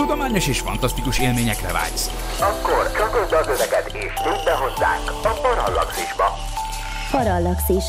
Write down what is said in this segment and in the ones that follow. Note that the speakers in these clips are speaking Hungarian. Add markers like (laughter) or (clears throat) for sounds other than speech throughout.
Tudományos és fantasztikus élményekre vágysz. Akkor csatold az öveket és nyújt be hozzánk a Parallaxisba. Parallaxis.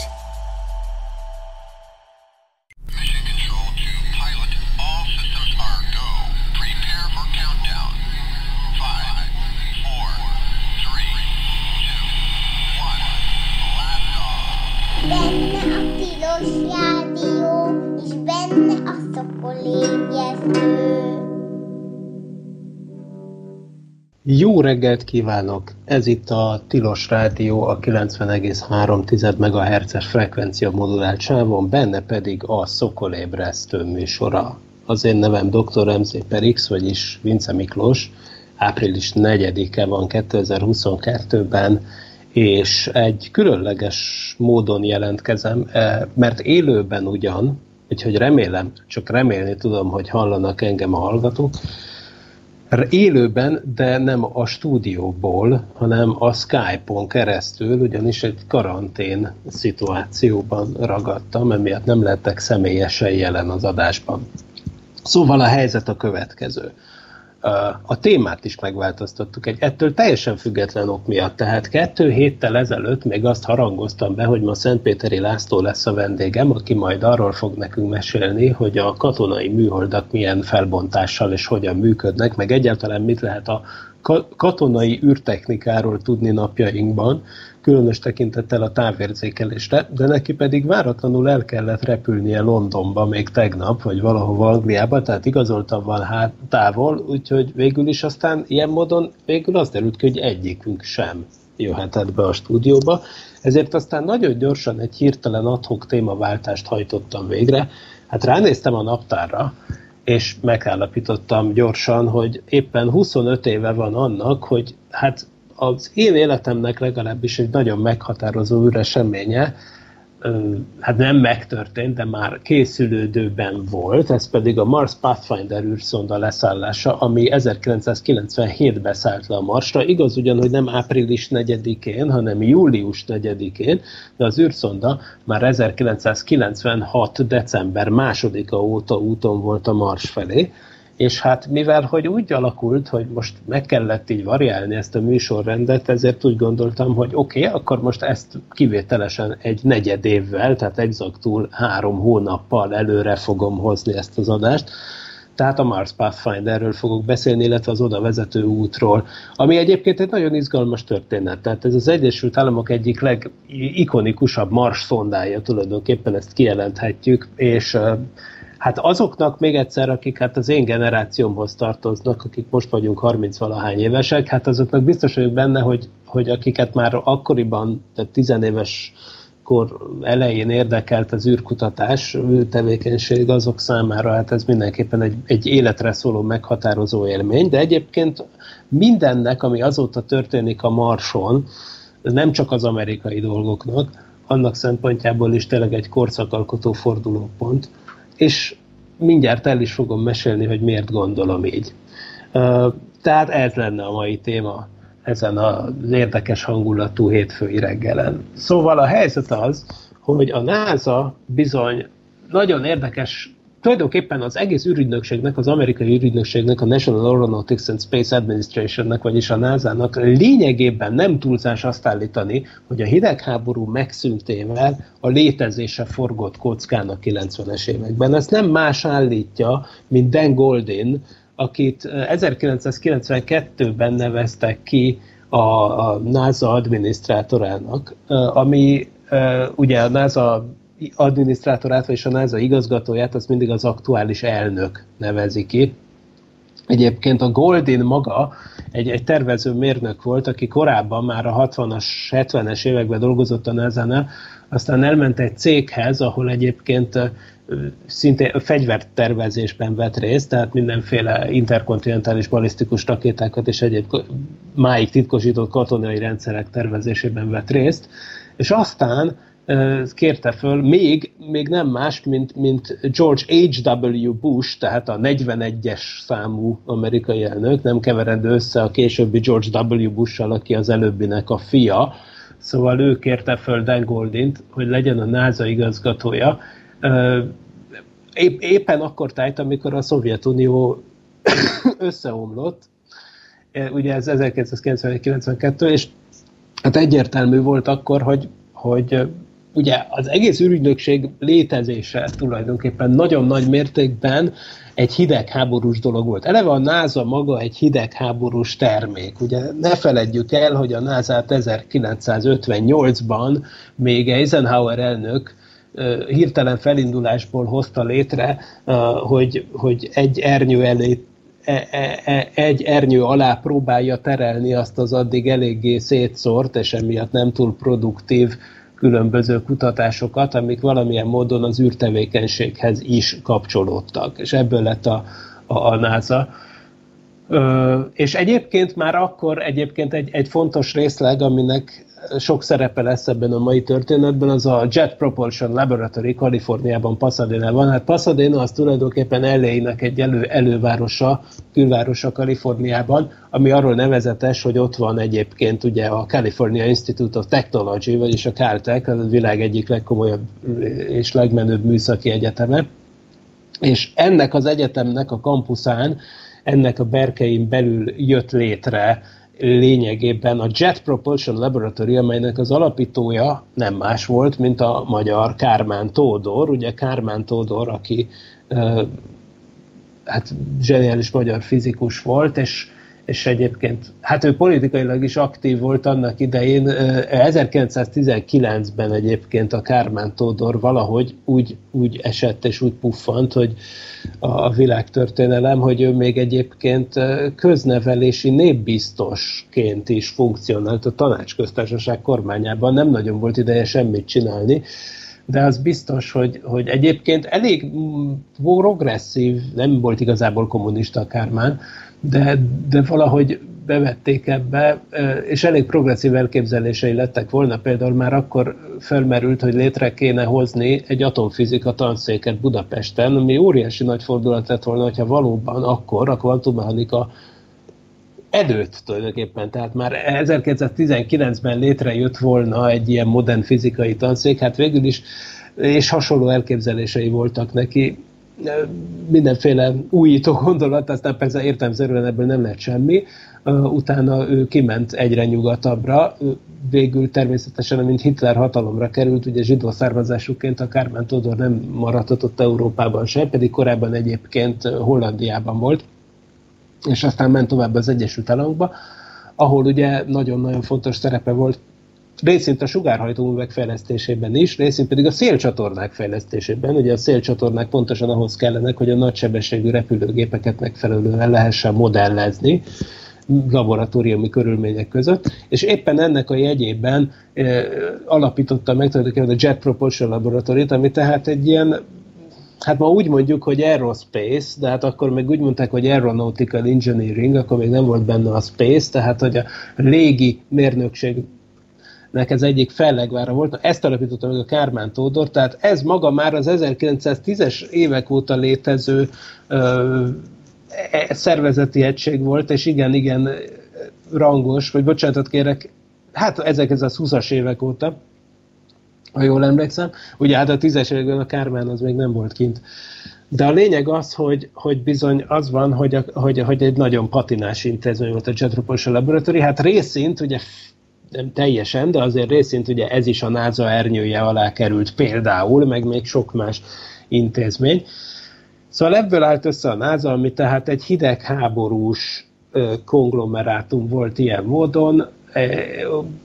Jó reggelt kívánok! Ez itt a Tilos Rádió a 90,3 MHz-es frekvencia modulált sávon, benne pedig a Szokolébresztő műsora. Az én nevem Dr. MZ per vagyis Vince Miklós. Április 4-e van 2022-ben, és egy különleges módon jelentkezem, eh, mert élőben ugyan, úgyhogy remélem, csak remélni tudom, hogy hallanak engem a hallgatók, élőben, de nem a stúdióból, hanem a Skype-on keresztül, ugyanis egy karantén szituációban ragadtam, emiatt nem lettek személyesen jelen az adásban. Szóval a helyzet a következő. A témát is megváltoztattuk egy ettől teljesen független ok miatt. Tehát kettő héttel ezelőtt még azt harangoztam be, hogy ma Szentpéteri László lesz a vendégem, aki majd arról fog nekünk mesélni, hogy a katonai műholdak milyen felbontással és hogyan működnek, meg egyáltalán mit lehet a katonai űrtechnikáról tudni napjainkban, különös tekintettel a távérzékelésre, de neki pedig váratlanul el kellett repülnie Londonba még tegnap, vagy valahova Angliába, tehát igazoltam van hát távol, úgyhogy végül is aztán ilyen módon végül az derült ki, hogy egyikünk sem jöhetett be a stúdióba, ezért aztán nagyon gyorsan egy hirtelen adhok témaváltást hajtottam végre. Hát ránéztem a naptárra, és megállapítottam gyorsan, hogy éppen 25 éve van annak, hogy hát az én életemnek legalábbis egy nagyon meghatározó üreseménye, hát nem megtörtént, de már készülődőben volt, ez pedig a Mars Pathfinder űrszonda leszállása, ami 1997-ben szállt le a Marsra. Igaz ugyan, hogy nem április 4-én, hanem július 4-én, de az űrszonda már 1996. december 2-a óta úton volt a Mars felé, és hát mivel, hogy úgy alakult, hogy most meg kellett így variálni ezt a műsorrendet, ezért úgy gondoltam, hogy oké, okay, akkor most ezt kivételesen egy negyed évvel, tehát exaktul három hónappal előre fogom hozni ezt az adást, tehát a Mars Pathfinderről fogok beszélni, illetve az oda vezető útról, ami egyébként egy nagyon izgalmas történet. Tehát ez az Egyesült Államok egyik legikonikusabb Mars szondája, tulajdonképpen ezt kijelenthetjük, és Hát azoknak még egyszer, akik hát az én generációmhoz tartoznak, akik most vagyunk 30-valahány évesek, hát azoknak biztos vagyok benne, hogy, hogy akiket már akkoriban, tehát tizenéves kor elején érdekelt az űrkutatás, tevékenység, azok számára hát ez mindenképpen egy, egy életre szóló meghatározó élmény, de egyébként mindennek, ami azóta történik a Marson, nem csak az amerikai dolgoknak, annak szempontjából is tényleg egy korszakalkotó fordulópont, és mindjárt el is fogom mesélni, hogy miért gondolom így. Tehát ez lenne a mai téma ezen az érdekes hangulatú hétfői reggelen. Szóval a helyzet az, hogy a NASA bizony nagyon érdekes tulajdonképpen az egész űrügynökségnek, az amerikai űrügynökségnek, a National Aeronautics and Space Administrationnek, vagyis a NASA-nak lényegében nem túlzás azt állítani, hogy a hidegháború megszüntével a létezése forgott kockán a 90-es években. Ezt nem más állítja, mint Dan Goldin, akit 1992-ben neveztek ki a, a NASA adminisztrátorának, ami ugye a NASA adminisztrátorát, és a NASA igazgatóját, azt mindig az aktuális elnök nevezi ki. Egyébként a Goldin maga egy, egy tervező mérnök volt, aki korábban már a 60-as, 70-es években dolgozott a nasa aztán elment egy céghez, ahol egyébként szinte fegyvertervezésben vett részt, tehát mindenféle interkontinentális balisztikus rakétákat és egyéb máig titkosított katonai rendszerek tervezésében vett részt, és aztán kérte föl még, még nem más, mint, mint George H.W. Bush, tehát a 41-es számú amerikai elnök, nem keverendő össze a későbbi George W. Bush-sal, aki az előbbinek a fia, szóval ő kérte föl Dan Goldint, hogy legyen a NASA igazgatója. Épp, éppen akkor tájt, amikor a Szovjetunió (coughs) összeomlott, ugye ez 1991-92, és hát egyértelmű volt akkor, hogy, hogy ugye az egész ürügynökség létezése tulajdonképpen nagyon nagy mértékben egy hidegháborús dolog volt. Eleve a NASA maga egy hidegháborús termék. Ugye ne feledjük el, hogy a NASA 1958-ban még Eisenhower elnök hirtelen felindulásból hozta létre, hogy, hogy egy ernyő elé e, e, e, egy ernyő alá próbálja terelni azt az addig eléggé szétszórt, és emiatt nem túl produktív különböző kutatásokat, amik valamilyen módon az űrtevékenységhez is kapcsolódtak, és ebből lett a, a, a NASA. Ö, és egyébként már akkor egyébként egy, egy fontos részleg, aminek sok szerepe lesz ebben a mai történetben, az a Jet Propulsion Laboratory Kaliforniában, Pasadena-ban. Hát Pasadena az tulajdonképpen LA-nek egy elő, elővárosa, külvárosa Kaliforniában, ami arról nevezetes, hogy ott van egyébként ugye a California Institute of Technology, vagyis a Caltech, a világ egyik legkomolyabb és legmenőbb műszaki egyeteme. És ennek az egyetemnek a kampuszán, ennek a berkein belül jött létre lényegében a Jet Propulsion Laboratory, amelynek az alapítója nem más volt, mint a magyar Kármán Tódor. Ugye Kármán Tódor, aki hát zseniális magyar fizikus volt, és és egyébként, hát ő politikailag is aktív volt annak idején. 1919-ben egyébként a Kármán Tódor valahogy úgy, úgy esett és úgy puffant, hogy a világtörténelem, hogy ő még egyébként köznevelési népbiztosként is funkcionált a tanácsköztársaság kormányában, nem nagyon volt ideje semmit csinálni, de az biztos, hogy, hogy egyébként elég progresszív, nem volt igazából kommunista Kármán, de, de valahogy bevették ebbe, és elég progresszív elképzelései lettek volna. Például már akkor felmerült, hogy létre kéne hozni egy atomfizika tanszéket Budapesten, ami óriási nagy fordulat lett volna, hogyha valóban akkor a kvantummechanika előtt tulajdonképpen, tehát már 1919-ben létrejött volna egy ilyen modern fizikai tanszék, hát végül is és hasonló elképzelései voltak neki, mindenféle újító gondolat, aztán persze értelmszerűen ebből nem lett semmi. Utána ő kiment egyre nyugatabbra, végül természetesen, mint Hitler hatalomra került, ugye zsidó származásúként a Kármán Tódor nem maradhatott Európában sem, pedig korábban egyébként Hollandiában volt, és aztán ment tovább az Egyesült Államokba, ahol ugye nagyon-nagyon fontos szerepe volt részint a sugárhajtóművek fejlesztésében is, részint pedig a szélcsatornák fejlesztésében. Ugye a szélcsatornák pontosan ahhoz kellenek, hogy a nagysebességű repülőgépeket megfelelően lehessen modellezni laboratóriumi körülmények között, és éppen ennek a jegyében e, alapította meg tulajdonképpen a Jet Propulsion laboratory ami tehát egy ilyen hát ma úgy mondjuk, hogy aerospace, de hát akkor meg úgy mondták, hogy aeronautical engineering, akkor még nem volt benne a space, tehát hogy a légi mérnökség nek ez egyik fellegvára volt. Ezt alapította meg a Kármán Tódor, tehát ez maga már az 1910-es évek óta létező ö, e, szervezeti egység volt, és igen, igen rangos, vagy bocsánatot kérek, hát 1920-as évek óta, ha jól emlékszem. Ugye hát a tízes években a Kármán az még nem volt kint. De a lényeg az, hogy, hogy bizony az van, hogy, a, hogy, hogy egy nagyon patinás intézmény volt a Jet Propulsion Laboratory. Hát részint ugye nem teljesen, de azért részint ugye ez is a NASA ernyője alá került például, meg még sok más intézmény. Szóval ebből állt össze a NASA, ami tehát egy hidegháborús konglomerátum volt ilyen módon,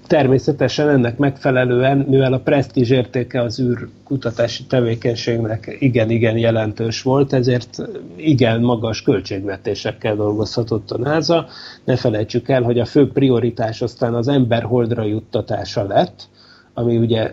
természetesen ennek megfelelően, mivel a presztízs értéke az űrkutatási tevékenységnek igen-igen jelentős volt, ezért igen magas költségvetésekkel dolgozhatott a NASA. Ne felejtsük el, hogy a fő prioritás aztán az ember holdra juttatása lett, ami ugye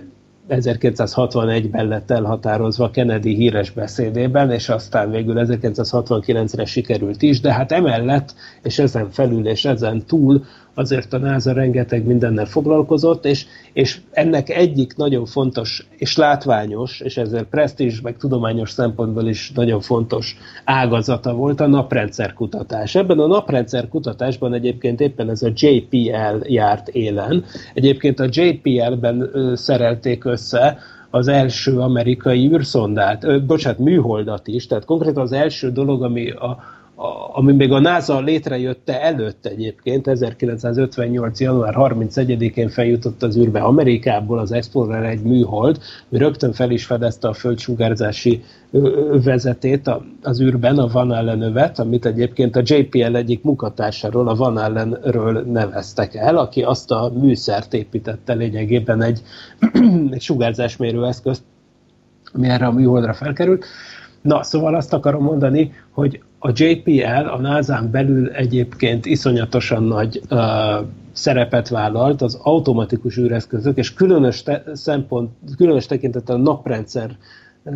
1961-ben lett elhatározva Kennedy híres beszédében, és aztán végül 1969-re sikerült is, de hát emellett, és ezen felül és ezen túl azért a NASA rengeteg mindennel foglalkozott, és, és ennek egyik nagyon fontos és látványos, és ezzel presztízs meg tudományos szempontból is nagyon fontos ágazata volt a naprendszer kutatás. Ebben a naprendszer kutatásban egyébként éppen ez a JPL járt élen. Egyébként a JPL-ben szerelték össze az első amerikai űrszondát, ö, bocsánat, műholdat is, tehát konkrétan az első dolog, ami a, a, ami még a NASA létrejötte előtt egyébként, 1958. január 31-én feljutott az űrbe Amerikából az Explorer egy műhold, ami rögtön fel is fedezte a földsugárzási vezetét az űrben, a Van Allen övet, amit egyébként a JPL egyik munkatársáról, a Van Allenről neveztek el, aki azt a műszert építette lényegében egy, (clears throat) egy sugárzásmérő eszközt, ami erre a műholdra felkerült. Na, szóval azt akarom mondani, hogy a JPL a NASA-n belül egyébként iszonyatosan nagy uh, szerepet vállalt az automatikus űreszközök, és különös, te, szempont, különös tekintettel a naprendszer uh,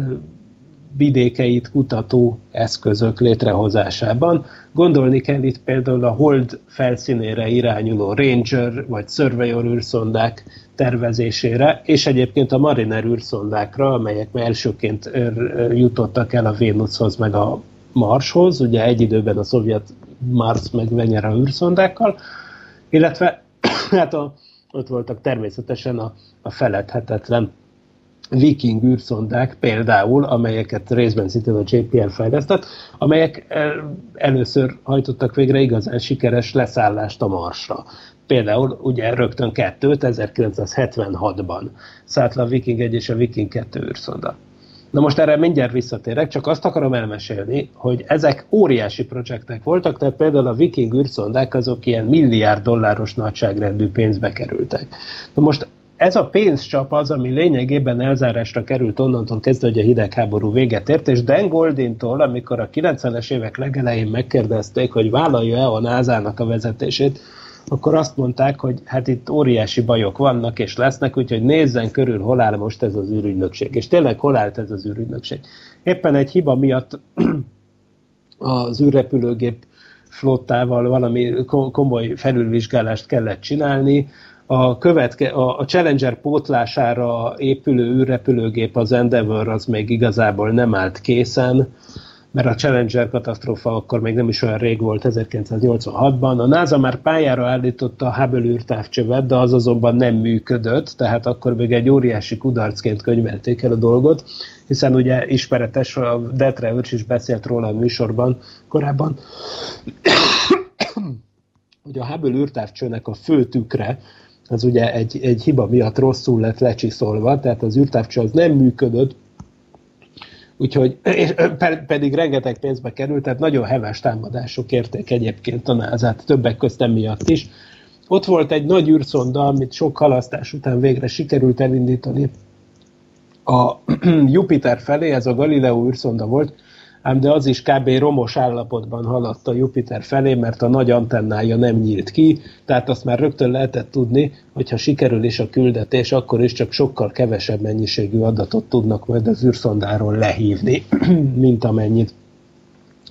vidékeit kutató eszközök létrehozásában. Gondolni kell itt például a hold felszínére irányuló Ranger vagy Surveyor űrszondák tervezésére, és egyébként a Mariner űrszondákra, amelyek elsőként jutottak el a Vénuszhoz meg a Marshoz, ugye egy időben a szovjet Mars meg Venyera űrszondákkal, illetve (clears throat) hát a, ott voltak természetesen a, a feledhetetlen viking űrszondák például, amelyeket részben szintén a JPL fejlesztett, amelyek először hajtottak végre igazán sikeres leszállást a Marsra. Például ugye rögtön kettőt, 1976-ban szállt le a Viking 1 és a Viking 2 űrszonda. Na most erre mindjárt visszatérek, csak azt akarom elmesélni, hogy ezek óriási projektek voltak, tehát például a viking űrszondák azok ilyen milliárd dolláros nagyságrendű pénzbe kerültek. Na most ez a pénzcsap az, ami lényegében elzárásra került onnantól kezdve, hogy a hidegháború véget ért, és Dan Goldintól, amikor a 90-es évek legelején megkérdezték, hogy vállalja-e a NASA-nak a vezetését, akkor azt mondták, hogy hát itt óriási bajok vannak és lesznek, úgyhogy nézzen körül, hol áll most ez az űrügynökség. És tényleg hol állt ez az űrügynökség. Éppen egy hiba miatt (clears throat) az űrrepülőgép flottával valami komoly felülvizsgálást kellett csinálni, a, követke, a, Challenger pótlására épülő űrrepülőgép, az Endeavour, az még igazából nem állt készen, mert a Challenger katasztrófa akkor még nem is olyan rég volt, 1986-ban. A NASA már pályára állította a Hubble űrtávcsövet, de az azonban nem működött, tehát akkor még egy óriási kudarcként könyvelték el a dolgot, hiszen ugye ismeretes, a Detre is beszélt róla a műsorban korábban, (coughs) hogy a Hubble űrtávcsőnek a fő tükre, az ugye egy, egy hiba miatt rosszul lett lecsiszolva, tehát az űrtávcső az nem működött, Úgyhogy, és pedig rengeteg pénzbe került, tehát nagyon heves támadások érték egyébként a nasa többek köztem miatt is. Ott volt egy nagy űrszonda, amit sok halasztás után végre sikerült elindítani a (clears throat) Jupiter felé, ez a Galileo űrszonda volt, ám de az is kb. romos állapotban haladt a Jupiter felé, mert a nagy antennája nem nyílt ki, tehát azt már rögtön lehetett tudni, hogy ha sikerül is a küldetés, akkor is csak sokkal kevesebb mennyiségű adatot tudnak majd az űrszondáról lehívni, (clears throat) mint amennyit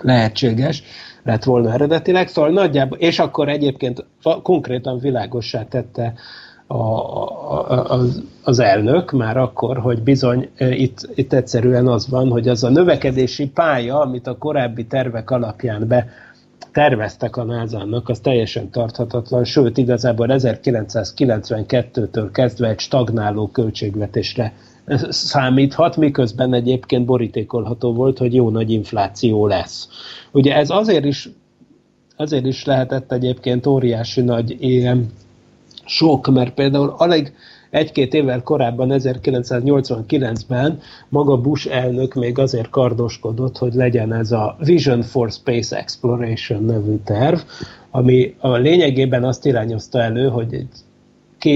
lehetséges lett volna eredetileg, szóval nagyjából, és akkor egyébként konkrétan világossá tette a, a, az, elnök már akkor, hogy bizony e, itt, itt egyszerűen az van, hogy az a növekedési pálya, amit a korábbi tervek alapján be terveztek a NASA-nak, az teljesen tarthatatlan, sőt igazából 1992-től kezdve egy stagnáló költségvetésre számíthat, miközben egyébként borítékolható volt, hogy jó nagy infláció lesz. Ugye ez azért is, azért is lehetett egyébként óriási nagy ilyen sok, mert például alig egy-két évvel korábban, 1989-ben maga Bush elnök még azért kardoskodott, hogy legyen ez a Vision for Space Exploration nevű terv, ami a lényegében azt irányozta elő, hogy egy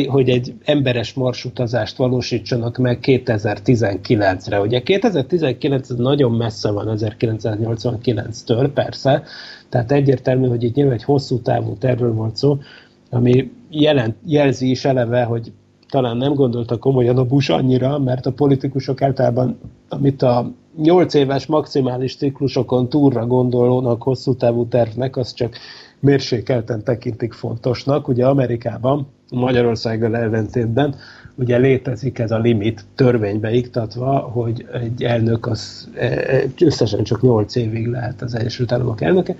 hogy egy emberes marsutazást valósítsanak meg 2019-re. Ugye 2019 nagyon messze van 1989-től, persze, tehát egyértelmű, hogy itt nyilván egy hosszú távú tervről volt szó, ami jelent, jelzi is eleve, hogy talán nem gondolta komolyan a Bush annyira, mert a politikusok általában, amit a 8 éves maximális ciklusokon túlra gondolónak hosszú távú tervnek, az csak mérsékelten tekintik fontosnak. Ugye Amerikában, Magyarországgal ellentétben, ugye létezik ez a limit törvénybe iktatva, hogy egy elnök az e, e, összesen csak 8 évig lehet az Egyesült Államok elnöke.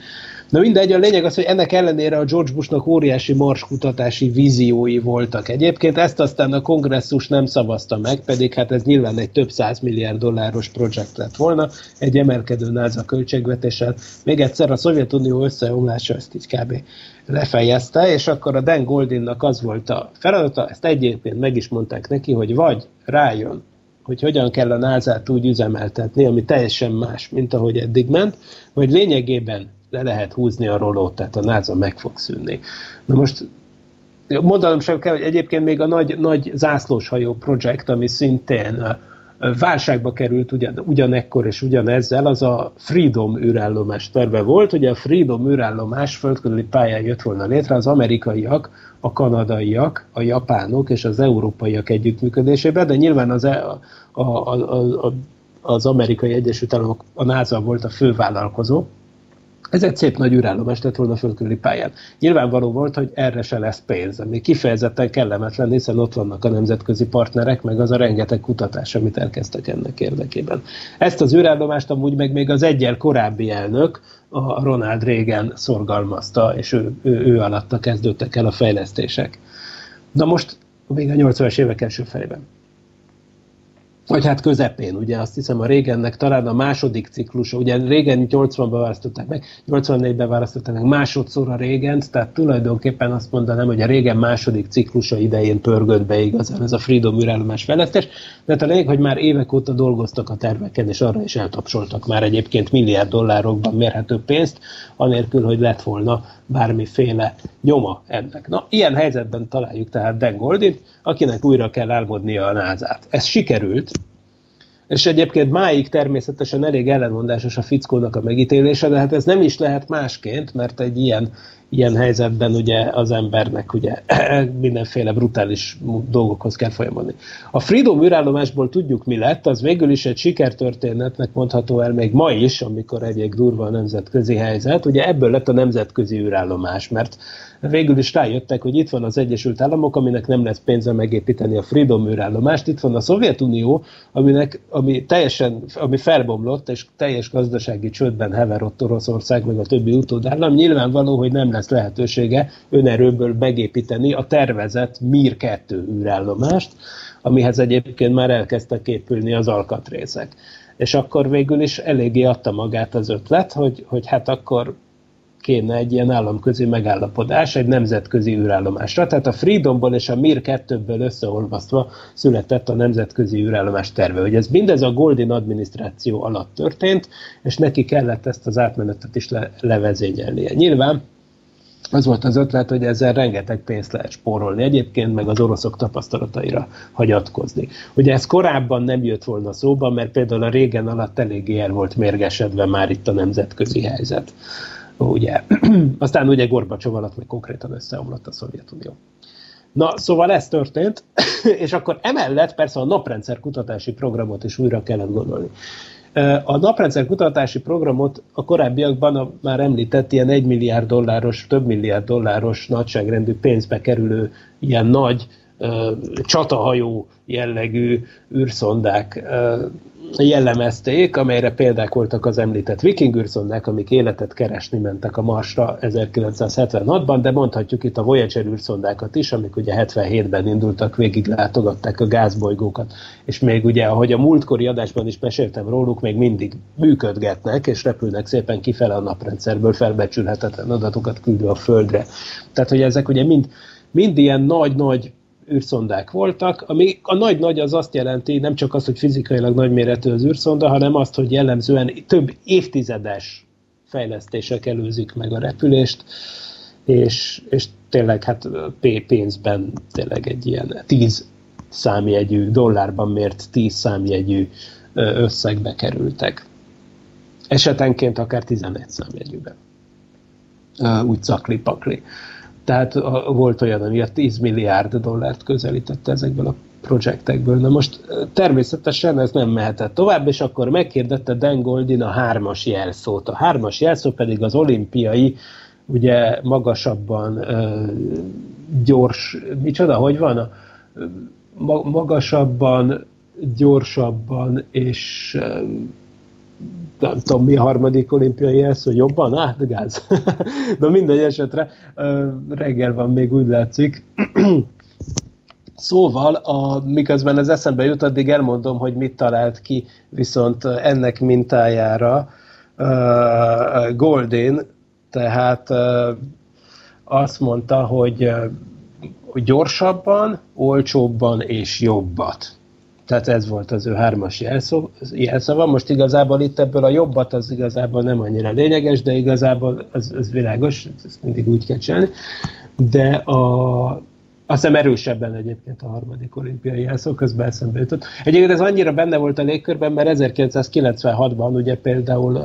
Na mindegy, a lényeg az, hogy ennek ellenére a George Bushnak óriási marskutatási víziói voltak. Egyébként ezt aztán a kongresszus nem szavazta meg, pedig hát ez nyilván egy több száz milliárd dolláros projekt lett volna, egy emelkedő NASA költségvetéssel. Még egyszer a Szovjetunió összeomlása ezt így kb. lefejezte, és akkor a Dan Goldinnak az volt a feladata, ezt egyébként meg is mondták neki, hogy vagy rájön, hogy hogyan kell a NASA-t úgy üzemeltetni, ami teljesen más, mint ahogy eddig ment, vagy lényegében le lehet húzni a rolót, tehát a NASA meg fog szűnni. Na most mondanom sem kell, hogy egyébként még a nagy, nagy zászlóshajó projekt, ami szintén válságba került ugyan, ugyanekkor és ugyanezzel, az a Freedom űrállomás terve volt. Ugye a Freedom űrállomás földkörüli pályán jött volna létre az amerikaiak, a kanadaiak, a japánok és az európaiak együttműködésében, de nyilván az, e- a, a, a, a, az amerikai Egyesült Államok, a NASA volt a fővállalkozó, ez egy szép nagy űrállomás lett volna a földkörüli pályán. Nyilvánvaló volt, hogy erre se lesz pénz, ami kifejezetten kellemetlen, hiszen ott vannak a nemzetközi partnerek, meg az a rengeteg kutatás, amit elkezdtek ennek érdekében. Ezt az űrállomást amúgy meg még az egyel korábbi elnök, a Ronald Reagan szorgalmazta, és ő, ő, ő alatta kezdődtek el a fejlesztések. Na most még a 80-as évek első felében vagy hát közepén, ugye azt hiszem a régennek talán a második ciklusa, ugye régen 80-ban választották meg, 84-ben választották meg másodszor a régent, tehát tulajdonképpen azt mondanám, hogy a régen második ciklusa idején pörgött be igazán ez a Freedom űrállomás fejlesztés, de hát a lényeg, hogy már évek óta dolgoztak a terveken, és arra is eltapsoltak már egyébként milliárd dollárokban mérhető pénzt, anélkül, hogy lett volna bármiféle nyoma ennek. Na, ilyen helyzetben találjuk tehát Dan Goldin, akinek újra kell álmodnia a názát. Ez sikerült, és egyébként máig természetesen elég ellenmondásos a fickónak a megítélése, de hát ez nem is lehet másként, mert egy ilyen, ilyen helyzetben ugye az embernek ugye (clears throat) mindenféle brutális dolgokhoz kell folyamodni. A Freedom űrállomásból tudjuk mi lett, az végül is egy sikertörténetnek mondható el még ma is, amikor egyik durva a nemzetközi helyzet. Ugye ebből lett a nemzetközi űrállomás, mert végül is rájöttek, hogy itt van az Egyesült Államok, aminek nem lesz pénze megépíteni a Freedom űrállomást, itt van a Szovjetunió, aminek, ami teljesen, ami felbomlott, és teljes gazdasági csődben heverott Oroszország, meg a többi utódállam, nyilvánvaló, hogy nem lesz lehetősége önerőből megépíteni a tervezett Mir 2 űrállomást, amihez egyébként már elkezdtek épülni az alkatrészek. És akkor végül is eléggé adta magát az ötlet, hogy, hogy hát akkor kéne egy ilyen államközi megállapodás egy nemzetközi űrállomásra. Tehát a Freedomból és a Mir 2-ből összeolvasztva született a nemzetközi űrállomás terve. Hogy ez mindez a Goldin adminisztráció alatt történt, és neki kellett ezt az átmenetet is le- levezényelnie. Nyilván az volt az ötlet, hogy ezzel rengeteg pénzt lehet spórolni egyébként, meg az oroszok tapasztalataira hagyatkozni. Ugye ez korábban nem jött volna szóba, mert például a régen alatt eléggé el volt mérgesedve már itt a nemzetközi helyzet ugye, (clears throat) aztán ugye Gorbacsov alatt meg konkrétan összeomlott a Szovjetunió. Na, szóval ez történt, (clears throat) és akkor emellett persze a naprendszer kutatási programot is újra kellett gondolni. A naprendszer kutatási programot a korábbiakban a már említett ilyen 1 milliárd dolláros, több milliárd dolláros nagyságrendű pénzbe kerülő ilyen nagy csatahajó jellegű űrszondák jellemezték, amelyre példák voltak az említett viking űrszondák, amik életet keresni mentek a Marsra 1976-ban, de mondhatjuk itt a Voyager űrszondákat is, amik ugye 77-ben indultak, végig látogatták a gázbolygókat, és még ugye, ahogy a múltkori adásban is meséltem róluk, még mindig működgetnek, és repülnek szépen kifele a naprendszerből felbecsülhetetlen adatokat küldő a Földre. Tehát, hogy ezek ugye mind, mind ilyen nagy-nagy űrszondák voltak, ami a nagy-nagy az azt jelenti, nem csak az, hogy fizikailag nagyméretű az űrszonda, hanem azt, hogy jellemzően több évtizedes fejlesztések előzik meg a repülést, és, és tényleg hát pénzben tényleg egy ilyen tíz számjegyű, dollárban mért tíz számjegyű összegbe kerültek. Esetenként akár 11 számjegyűben. Úgy szakli-pakli. Tehát a, volt olyan, ami a 10 milliárd dollárt közelítette ezekből a projektekből. Na most természetesen ez nem mehetett tovább, és akkor megkérdette Dan Goldin a hármas jelszót. A hármas jelszó pedig az olimpiai, ugye magasabban gyors, micsoda, hogy van? A, magasabban, gyorsabban, és nem tudom, mi a harmadik olimpiai jelszó, jobban? Hát gáz. (laughs) De mindegy esetre reggel van még úgy látszik. (clears throat) Szóval, a, miközben az eszembe jut, addig elmondom, hogy mit talált ki viszont ennek mintájára uh, Goldin, tehát uh, azt mondta, hogy, uh, gyorsabban, olcsóbban és jobbat. Tehát ez volt az ő hármas jelszó, jelszava. Most igazából itt ebből a jobbat az igazából nem annyira lényeges, de igazából az, az világos, ezt mindig úgy kell csinálni. De a, azt hiszem erősebben egyébként a harmadik olimpiai jelszó, közben eszembe jutott. Egyébként ez annyira benne volt a légkörben, mert 1996-ban ugye például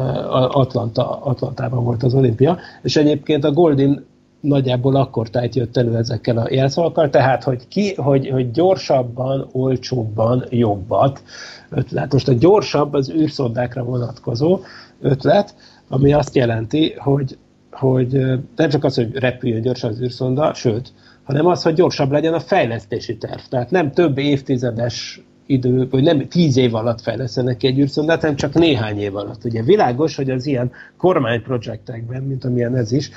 Atlanta, Atlantában volt az olimpia, és egyébként a Goldin nagyjából akkor tájt jött elő ezekkel a jelszavakkal, tehát hogy, ki, hogy, hogy gyorsabban, olcsóbban, jobbat ötlet. Most a gyorsabb az űrszondákra vonatkozó ötlet, ami azt jelenti, hogy, hogy nem csak az, hogy repüljön gyorsan az űrszonda, sőt, hanem az, hogy gyorsabb legyen a fejlesztési terv. Tehát nem több évtizedes idő, vagy nem tíz év alatt fejlesztenek egy űrszondát, hanem csak néhány év alatt. Ugye világos, hogy az ilyen kormányprojektekben, mint amilyen ez is,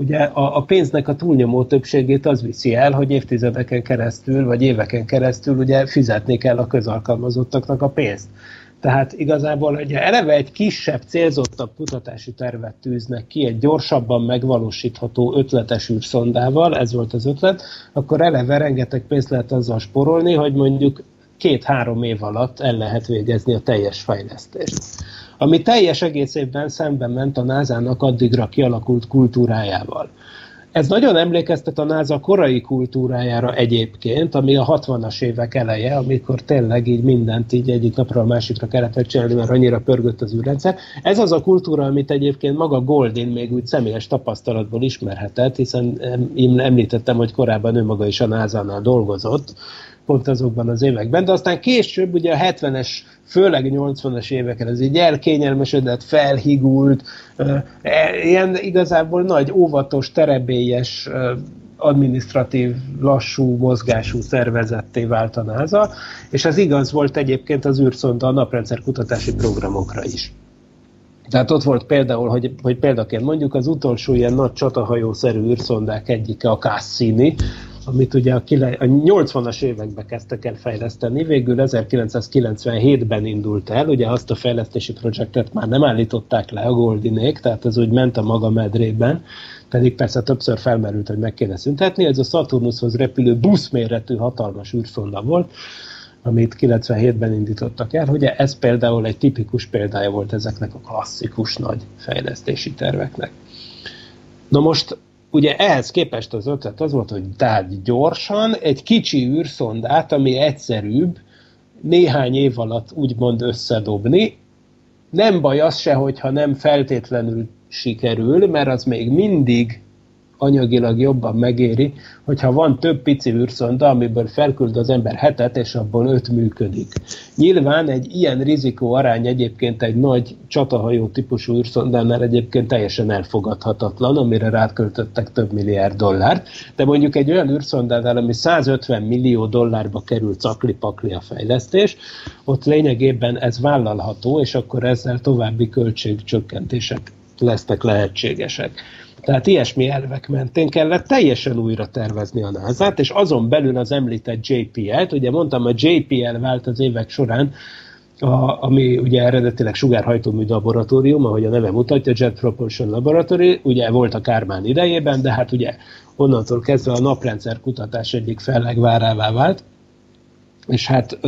ugye a, a pénznek a túlnyomó többségét az viszi el, hogy évtizedeken keresztül, vagy éveken keresztül ugye fizetni kell a közalkalmazottaknak a pénzt. Tehát igazából ugye eleve egy kisebb, célzottabb kutatási tervet tűznek ki, egy gyorsabban megvalósítható ötletes űrszondával, ez volt az ötlet, akkor eleve rengeteg pénzt lehet azzal sporolni, hogy mondjuk két-három év alatt el lehet végezni a teljes fejlesztést. Ami teljes egészében szemben ment a NASA-nak addigra kialakult kultúrájával. Ez nagyon emlékeztet a NASA korai kultúrájára egyébként, ami a 60-as évek eleje, amikor tényleg így mindent így egyik napra a másikra kellett csinálni, mert annyira pörgött az űrrendszer. Ez az a kultúra, amit egyébként maga Goldin még úgy személyes tapasztalatból ismerhetett, hiszen én említettem, hogy korábban ő maga is a NASA-nál dolgozott, pont azokban az években, de aztán később ugye a 70-es, főleg 80-as éveken ez így elkényelmesedett, felhigult, e, ilyen igazából nagy, óvatos, terebélyes, administratív, lassú, mozgású szervezetté vált a NASA, és ez igaz volt egyébként az űrszonda a naprendszer kutatási programokra is. Tehát ott volt például, hogy, hogy példaként mondjuk az utolsó ilyen nagy csatahajószerű űrszondák egyike a Cassini, amit ugye a, a 80-as években kezdtek el fejleszteni, végül 1997-ben indult el, ugye azt a fejlesztési projektet már nem állították le a Goldinék, tehát ez úgy ment a maga medrében, pedig persze többször felmerült, hogy meg kéne szüntetni, ez a Saturnushoz repülő buszméretű hatalmas űrszonda volt, amit 97-ben indítottak el. Ugye ez például egy tipikus példája volt ezeknek a klasszikus nagy fejlesztési terveknek. Na most ugye ehhez képest az ötlet az volt, hogy tehát gyorsan egy kicsi űrszondát, ami egyszerűbb, néhány év alatt úgymond összedobni. Nem baj az se, hogyha nem feltétlenül sikerül, mert az még mindig anyagilag jobban megéri, hogyha van több pici űrszonda, amiből felküld az ember hetet, és abból öt működik. Nyilván egy ilyen rizikó arány egyébként egy nagy csatahajó típusú űrszondánál egyébként teljesen elfogadhatatlan, amire ráköltöttek több milliárd dollárt, de mondjuk egy olyan űrszondánál, ami 150 millió dollárba kerül cakli-pakli a fejlesztés, ott lényegében ez vállalható, és akkor ezzel további költségcsökkentések lesznek lehetségesek. Tehát ilyesmi elvek mentén kellett teljesen újra tervezni a nasa és azon belül az említett JPL-t, ugye mondtam, a JPL vált az évek során, a, ami ugye eredetileg sugárhajtómű laboratórium, ahogy a neve mutatja, Jet Propulsion Laboratory, ugye volt a Kármán idejében, de hát ugye onnantól kezdve a naprendszer kutatás egyik fellegvárává vált, és hát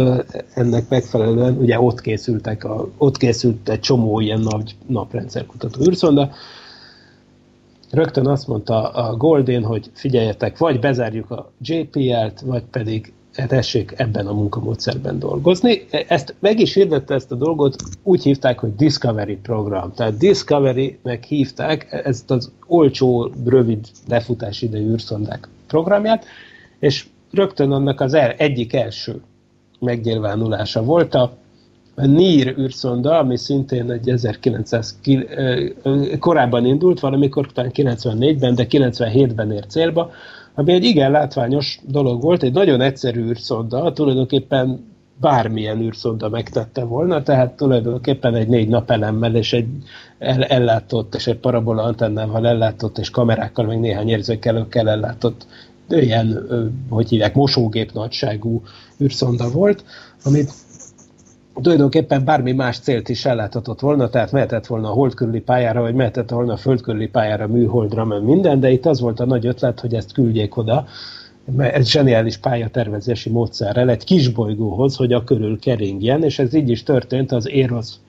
ennek megfelelően ugye ott készültek, a, ott készült egy csomó ilyen nagy naprendszerkutató űrszonda, rögtön azt mondta a Golden, hogy figyeljetek, vagy bezárjuk a JPL-t, vagy pedig tessék ebben a munkamódszerben dolgozni. Ezt meg is hirdette ezt a dolgot, úgy hívták, hogy Discovery program. Tehát Discovery-nek hívták ezt az olcsó, rövid lefutási idejű űrszondák programját, és rögtön annak az el, egyik első megnyilvánulása volt a NIR űrszonda, ami szintén egy 1900 korábban indult, valamikor talán 94-ben, de 97-ben ért célba, ami egy igen látványos dolog volt, egy nagyon egyszerű űrszonda, tulajdonképpen bármilyen űrszonda megtette volna, tehát tulajdonképpen egy négy napelemmel és egy ellátott, és egy parabola antennával ellátott, és kamerákkal, meg néhány érzékelőkkel ellátott ilyen, hogy hívják, mosógép nagyságú űrszonda volt, amit tulajdonképpen bármi más célt is elláthatott volna, tehát mehetett volna a hold körüli pályára, vagy mehetett volna a föld körüli pályára, műholdra, mert minden, de itt az volt a nagy ötlet, hogy ezt küldjék oda, egy zseniális pályatervezési módszerrel egy kis bolygóhoz, hogy a körül keringjen, és ez így is történt, az Érosz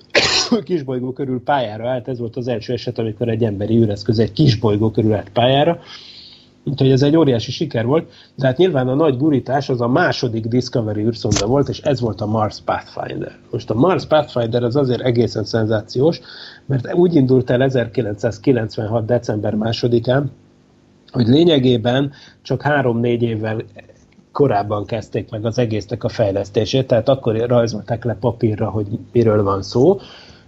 (coughs) kisbolygó körül pályára állt, ez volt az első eset, amikor egy emberi űreszköz egy kisbolygó körül állt pályára, Úgyhogy ez egy óriási siker volt, de hát nyilván a nagy gurítás az a második Discovery űrszonda volt, és ez volt a Mars Pathfinder. Most a Mars Pathfinder az azért egészen szenzációs, mert úgy indult el 1996. december másodikán, hogy lényegében csak három-négy évvel korábban kezdték meg az egésznek a fejlesztését, tehát akkor rajzolták le papírra, hogy miről van szó,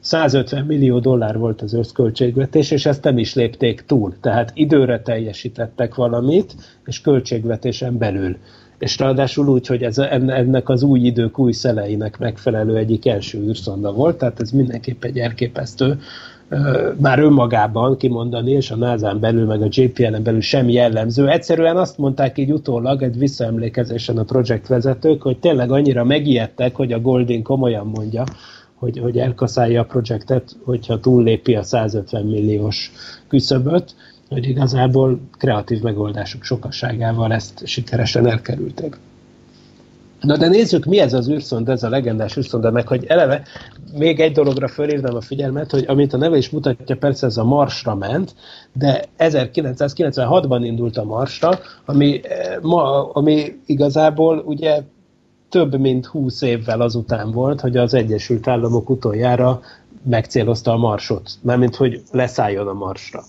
150 millió dollár volt az összköltségvetés, és ezt nem is lépték túl. Tehát időre teljesítettek valamit, és költségvetésen belül. És ráadásul úgy, hogy ez, ennek az új idők új szeleinek megfelelő egyik első űrszonda volt, tehát ez mindenképp egy elképesztő már önmagában kimondani, és a NASA-n belül, meg a JPL-en belül sem jellemző. Egyszerűen azt mondták így utólag, egy visszaemlékezésen a projektvezetők, hogy tényleg annyira megijedtek, hogy a Golding komolyan mondja, hogy, hogy elkaszálja a projektet, hogyha túllépi a 150 milliós küszöböt, hogy igazából kreatív megoldások sokasságával ezt sikeresen elkerülték. Na de nézzük, mi ez az űrszonda, ez a legendás űrszonda, meg hogy eleve még egy dologra fölhívnám a figyelmet, hogy amit a neve is mutatja, persze ez a Marsra ment, de 1996-ban indult a Marsra, ami, eh, ma, ami igazából ugye több mint 20 évvel azután volt, hogy az Egyesült Államok utoljára megcélozta a marsot, mármint hogy leszálljon a marsra.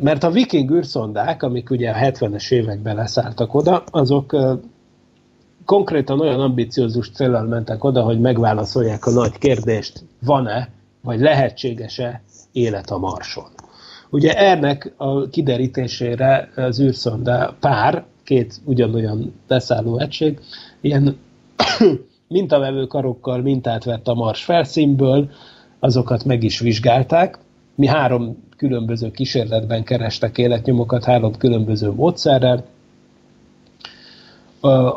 Mert a viking űrszondák, amik ugye a 70-es években leszálltak oda, azok konkrétan olyan ambiciózus célral mentek oda, hogy megválaszolják a nagy kérdést, van-e, vagy lehetséges-e élet a marson. Ugye ennek a kiderítésére az űrszonda pár, két ugyanolyan leszálló egység, ilyen (coughs) mintavevő karokkal mintát vett a Mars felszínből, azokat meg is vizsgálták. Mi három különböző kísérletben kerestek életnyomokat, három különböző módszerrel.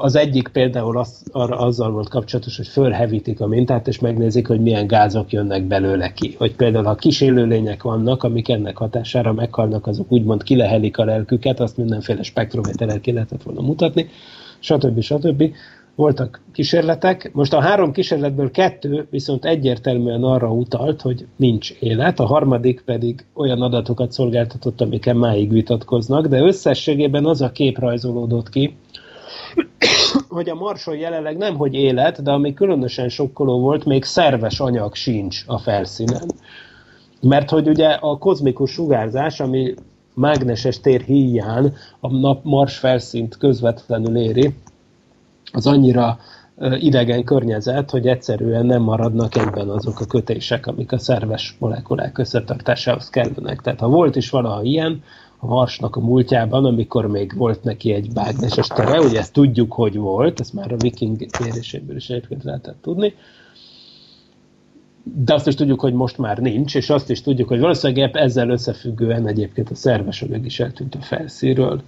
Az egyik például az, arra, azzal volt kapcsolatos, hogy fölhevítik a mintát, és megnézik, hogy milyen gázok jönnek belőle ki. Hogy például, ha kis élőlények vannak, amik ennek hatására meghalnak, azok úgymond kilehelik a lelküket, azt mindenféle spektrométerrel ki lehetett volna mutatni stb. stb. Voltak kísérletek. Most a három kísérletből kettő viszont egyértelműen arra utalt, hogy nincs élet, a harmadik pedig olyan adatokat szolgáltatott, amiken máig vitatkoznak, de összességében az a kép rajzolódott ki, hogy a Marson jelenleg nem hogy élet, de ami különösen sokkoló volt, még szerves anyag sincs a felszínen. Mert hogy ugye a kozmikus sugárzás, ami mágneses tér híján a nap Mars felszínt közvetlenül éri, az annyira idegen környezet, hogy egyszerűen nem maradnak egyben azok a kötések, amik a szerves molekulák összetartásához kellenek. Tehát ha volt is valaha ilyen, a Marsnak a múltjában, amikor még volt neki egy mágneses tere, ugye ezt tudjuk, hogy volt, ezt már a viking kéréséből is egyébként lehetett tudni, de azt is tudjuk, hogy most már nincs, és azt is tudjuk, hogy valószínűleg ezzel összefüggően egyébként a szerves is eltűnt a felszíről.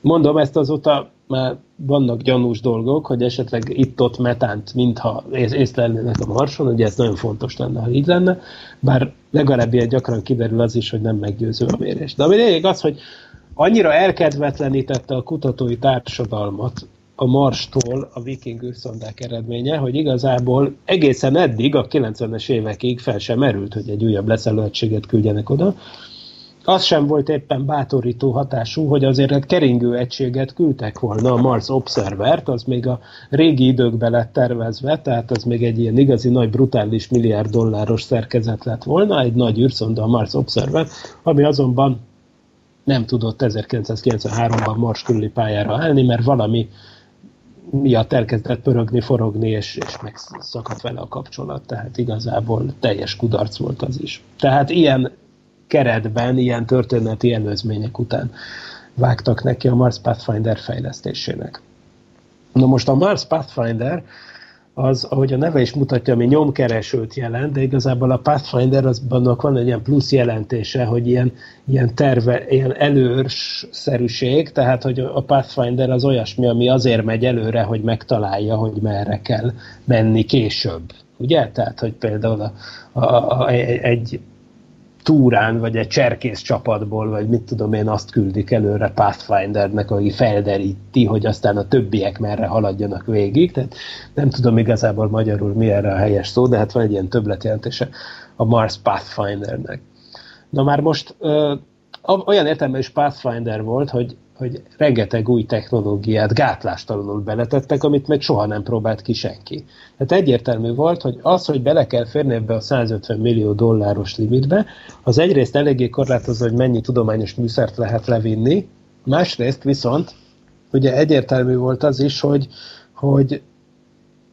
Mondom, ezt azóta már vannak gyanús dolgok, hogy esetleg itt-ott metánt mintha észlelnének a marson, ugye ez nagyon fontos lenne, ha így lenne, bár legalább ilyen gyakran kiderül az is, hogy nem meggyőző a mérés. De ami lényeg az, hogy annyira elkedvetlenítette a kutatói társadalmat a Marstól a viking űrszondák eredménye, hogy igazából egészen eddig, a 90-es évekig fel sem merült, hogy egy újabb leszállóegységet küldjenek oda. Az sem volt éppen bátorító hatású, hogy azért egy keringő egységet küldtek volna, a Mars Observert, az még a régi időkben lett tervezve, tehát az még egy ilyen igazi nagy brutális milliárd dolláros szerkezet lett volna, egy nagy űrszonda a Mars Observer, ami azonban nem tudott 1993-ban Mars körüli pályára állni, mert valami miatt elkezdett pörögni, forogni, és, és megszakadt vele a kapcsolat, tehát igazából teljes kudarc volt az is. Tehát ilyen keretben, ilyen történeti előzmények után vágtak neki a Mars Pathfinder fejlesztésének. Na most a Mars Pathfinder az, ahogy a neve is mutatja, ami nyomkeresőt jelent, de igazából a Pathfinder azban van egy ilyen plusz jelentése, hogy ilyen, ilyen terve, ilyen előrszerűség, tehát hogy a Pathfinder az olyasmi, ami azért megy előre, hogy megtalálja, hogy merre kell menni később. Ugye? Tehát, hogy például a, a, a, egy túrán, vagy egy cserkész csapatból, vagy mit tudom én, azt küldik előre Pathfindernek, aki felderíti, hogy aztán a többiek merre haladjanak végig. Tehát nem tudom igazából magyarul mi erre a helyes szó, de hát van egy ilyen többletjelentése a Mars Pathfindernek. Na már most ö, olyan értelme is Pathfinder volt, hogy hogy rengeteg új technológiát gátlástalanul beletettek, amit meg soha nem próbált ki senki. Tehát egyértelmű volt, hogy az, hogy bele kell férni ebbe a 150 millió dolláros limitbe, az egyrészt eléggé korlátozó, hogy mennyi tudományos műszert lehet levinni, másrészt viszont ugye egyértelmű volt az is, hogy, hogy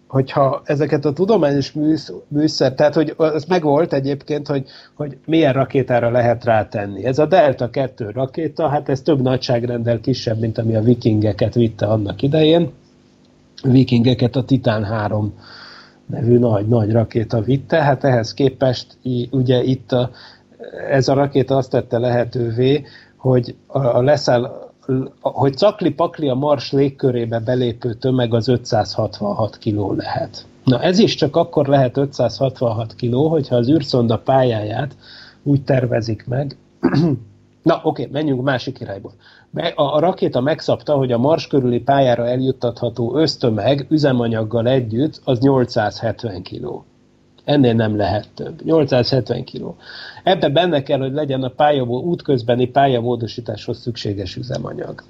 hogyha ezeket a tudományos műsz, műszer, tehát hogy az megvolt egyébként, hogy, hogy milyen rakétára lehet rátenni. Ez a Delta 2 rakéta, hát ez több nagyságrendel kisebb, mint ami a vikingeket vitte annak idején. A vikingeket a Titan 3 nevű nagy, nagy rakéta vitte, hát ehhez képest ugye itt a, ez a rakéta azt tette lehetővé, hogy a, a leszáll, hogy cakli-pakli a Mars légkörébe belépő tömeg az 566 kiló lehet. Na ez is csak akkor lehet 566 kiló, hogyha az űrszonda pályáját úgy tervezik meg, (clears throat) Na, oké, okay, menjünk másik irányból. A, a rakéta megszabta, hogy a Mars körüli pályára eljuttatható ösztömeg üzemanyaggal együtt az 870 kiló. Ennél nem lehet több. 870 kiló. Ebben benne kell, hogy legyen a pályavó, útközbeni pályamódosításhoz szükséges üzemanyag.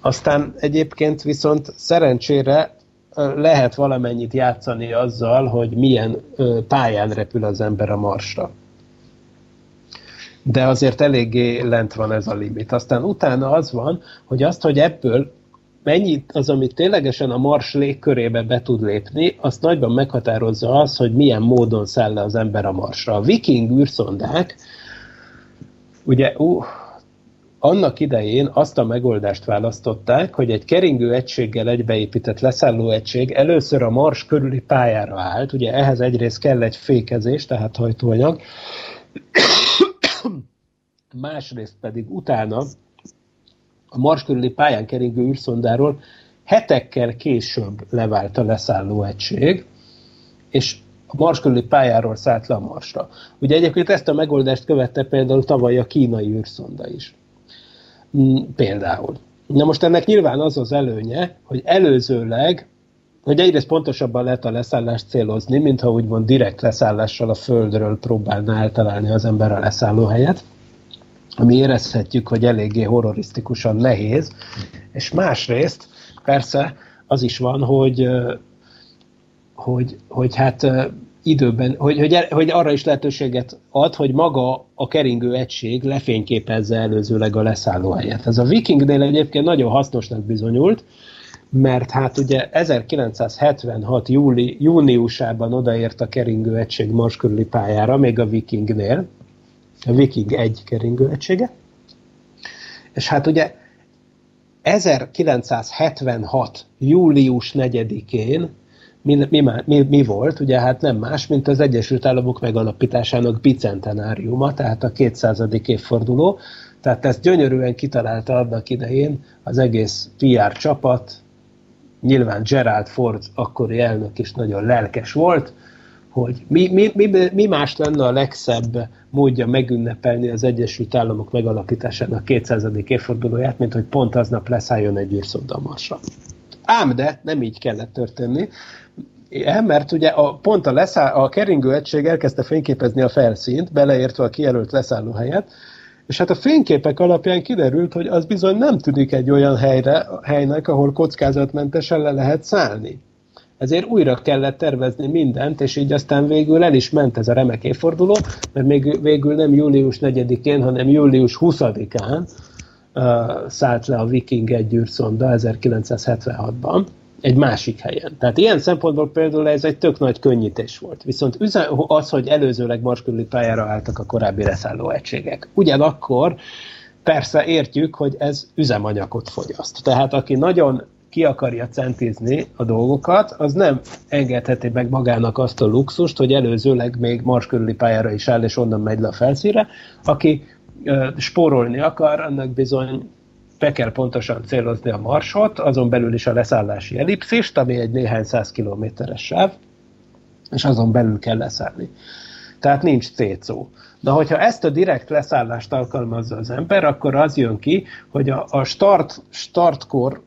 Aztán egyébként viszont szerencsére lehet valamennyit játszani azzal, hogy milyen pályán repül az ember a Marsra. De azért eléggé lent van ez a limit. Aztán utána az van, hogy azt, hogy ebből mennyit az, amit ténylegesen a Mars légkörébe be tud lépni, azt nagyban meghatározza az, hogy milyen módon száll le az ember a Marsra. A viking űrszondák, ugye, uh, annak idején azt a megoldást választották, hogy egy keringő egységgel egybeépített leszálló egység először a Mars körüli pályára állt, ugye ehhez egyrészt kell egy fékezés, tehát hajtóanyag, (coughs) másrészt pedig utána a Mars körüli pályán keringő űrszondáról hetekkel később levált a leszálló egység, és a Mars körüli pályáról szállt le a Marsra. Ugye egyébként ezt a megoldást követte például tavaly a kínai űrszonda is. Mm, például. Na most ennek nyilván az az előnye, hogy előzőleg, hogy egyrészt pontosabban lehet a leszállást célozni, mintha úgymond direkt leszállással a Földről próbálná eltalálni az ember a leszállóhelyet, ami érezhetjük, hogy eléggé horrorisztikusan nehéz, és másrészt persze az is van, hogy, hogy, hogy hát időben, hogy, hogy, hogy arra is lehetőséget ad, hogy maga a keringő egység lefényképezze előzőleg a leszállóhelyet. Ez a Vikingnél egyébként nagyon hasznosnak bizonyult, mert hát ugye 1976. Júli, júniusában odaért a keringő egység Mars körüli pályára, még a Vikingnél, a Viking egy keringő egysége. És hát ugye 1976. július 4-én mi, mi, mi, mi volt? Ugye hát nem más, mint az Egyesült Államok megalapításának bicentenáriuma, tehát a 200. évforduló. Tehát ezt gyönyörűen kitalálta annak idején az egész PR csapat, nyilván Gerald Ford akkori elnök is nagyon lelkes volt, hogy mi, mi, mi, mi más lenne a legszebb módja megünnepelni az Egyesült Államok megalapításának 200. évfordulóját, mint hogy pont aznap leszálljon egy űrszonda Marsra. Ám de nem így kellett történni, mert ugye a, pont a, leszáll, a keringő egység elkezdte fényképezni a felszínt, beleértve a kijelölt leszállóhelyet, és hát a fényképek alapján kiderült, hogy az bizony nem tűnik egy olyan helyre, helynek, ahol kockázatmentesen le lehet szállni. Ezért újra kellett tervezni mindent, és így aztán végül el is ment ez a remek évforduló, mert még végül nem július 4-én, hanem július 20-án uh, szállt le a Viking egy űrszonda 1976-ban egy másik helyen. Tehát ilyen szempontból például ez egy tök nagy könnyítés volt. Viszont az, hogy előzőleg Mars körüli pályára álltak a korábbi leszálló egységek. Ugyanakkor persze értjük, hogy ez üzemanyagot fogyaszt. Tehát aki nagyon ki akarja centizni a dolgokat, az nem engedheti meg magának azt a luxust, hogy előzőleg még Mars körüli pályára is áll, és onnan megy le a felszíre. Aki ö, spórolni akar, annak bizony be kell pontosan célozni a marsot, azon belül is a leszállási ellipszist, ami egy néhány száz kilométeres sáv, és azon belül kell leszállni. Tehát nincs cécó. De hogyha ezt a direkt leszállást alkalmazza az ember, akkor az jön ki, hogy a, a start, startkor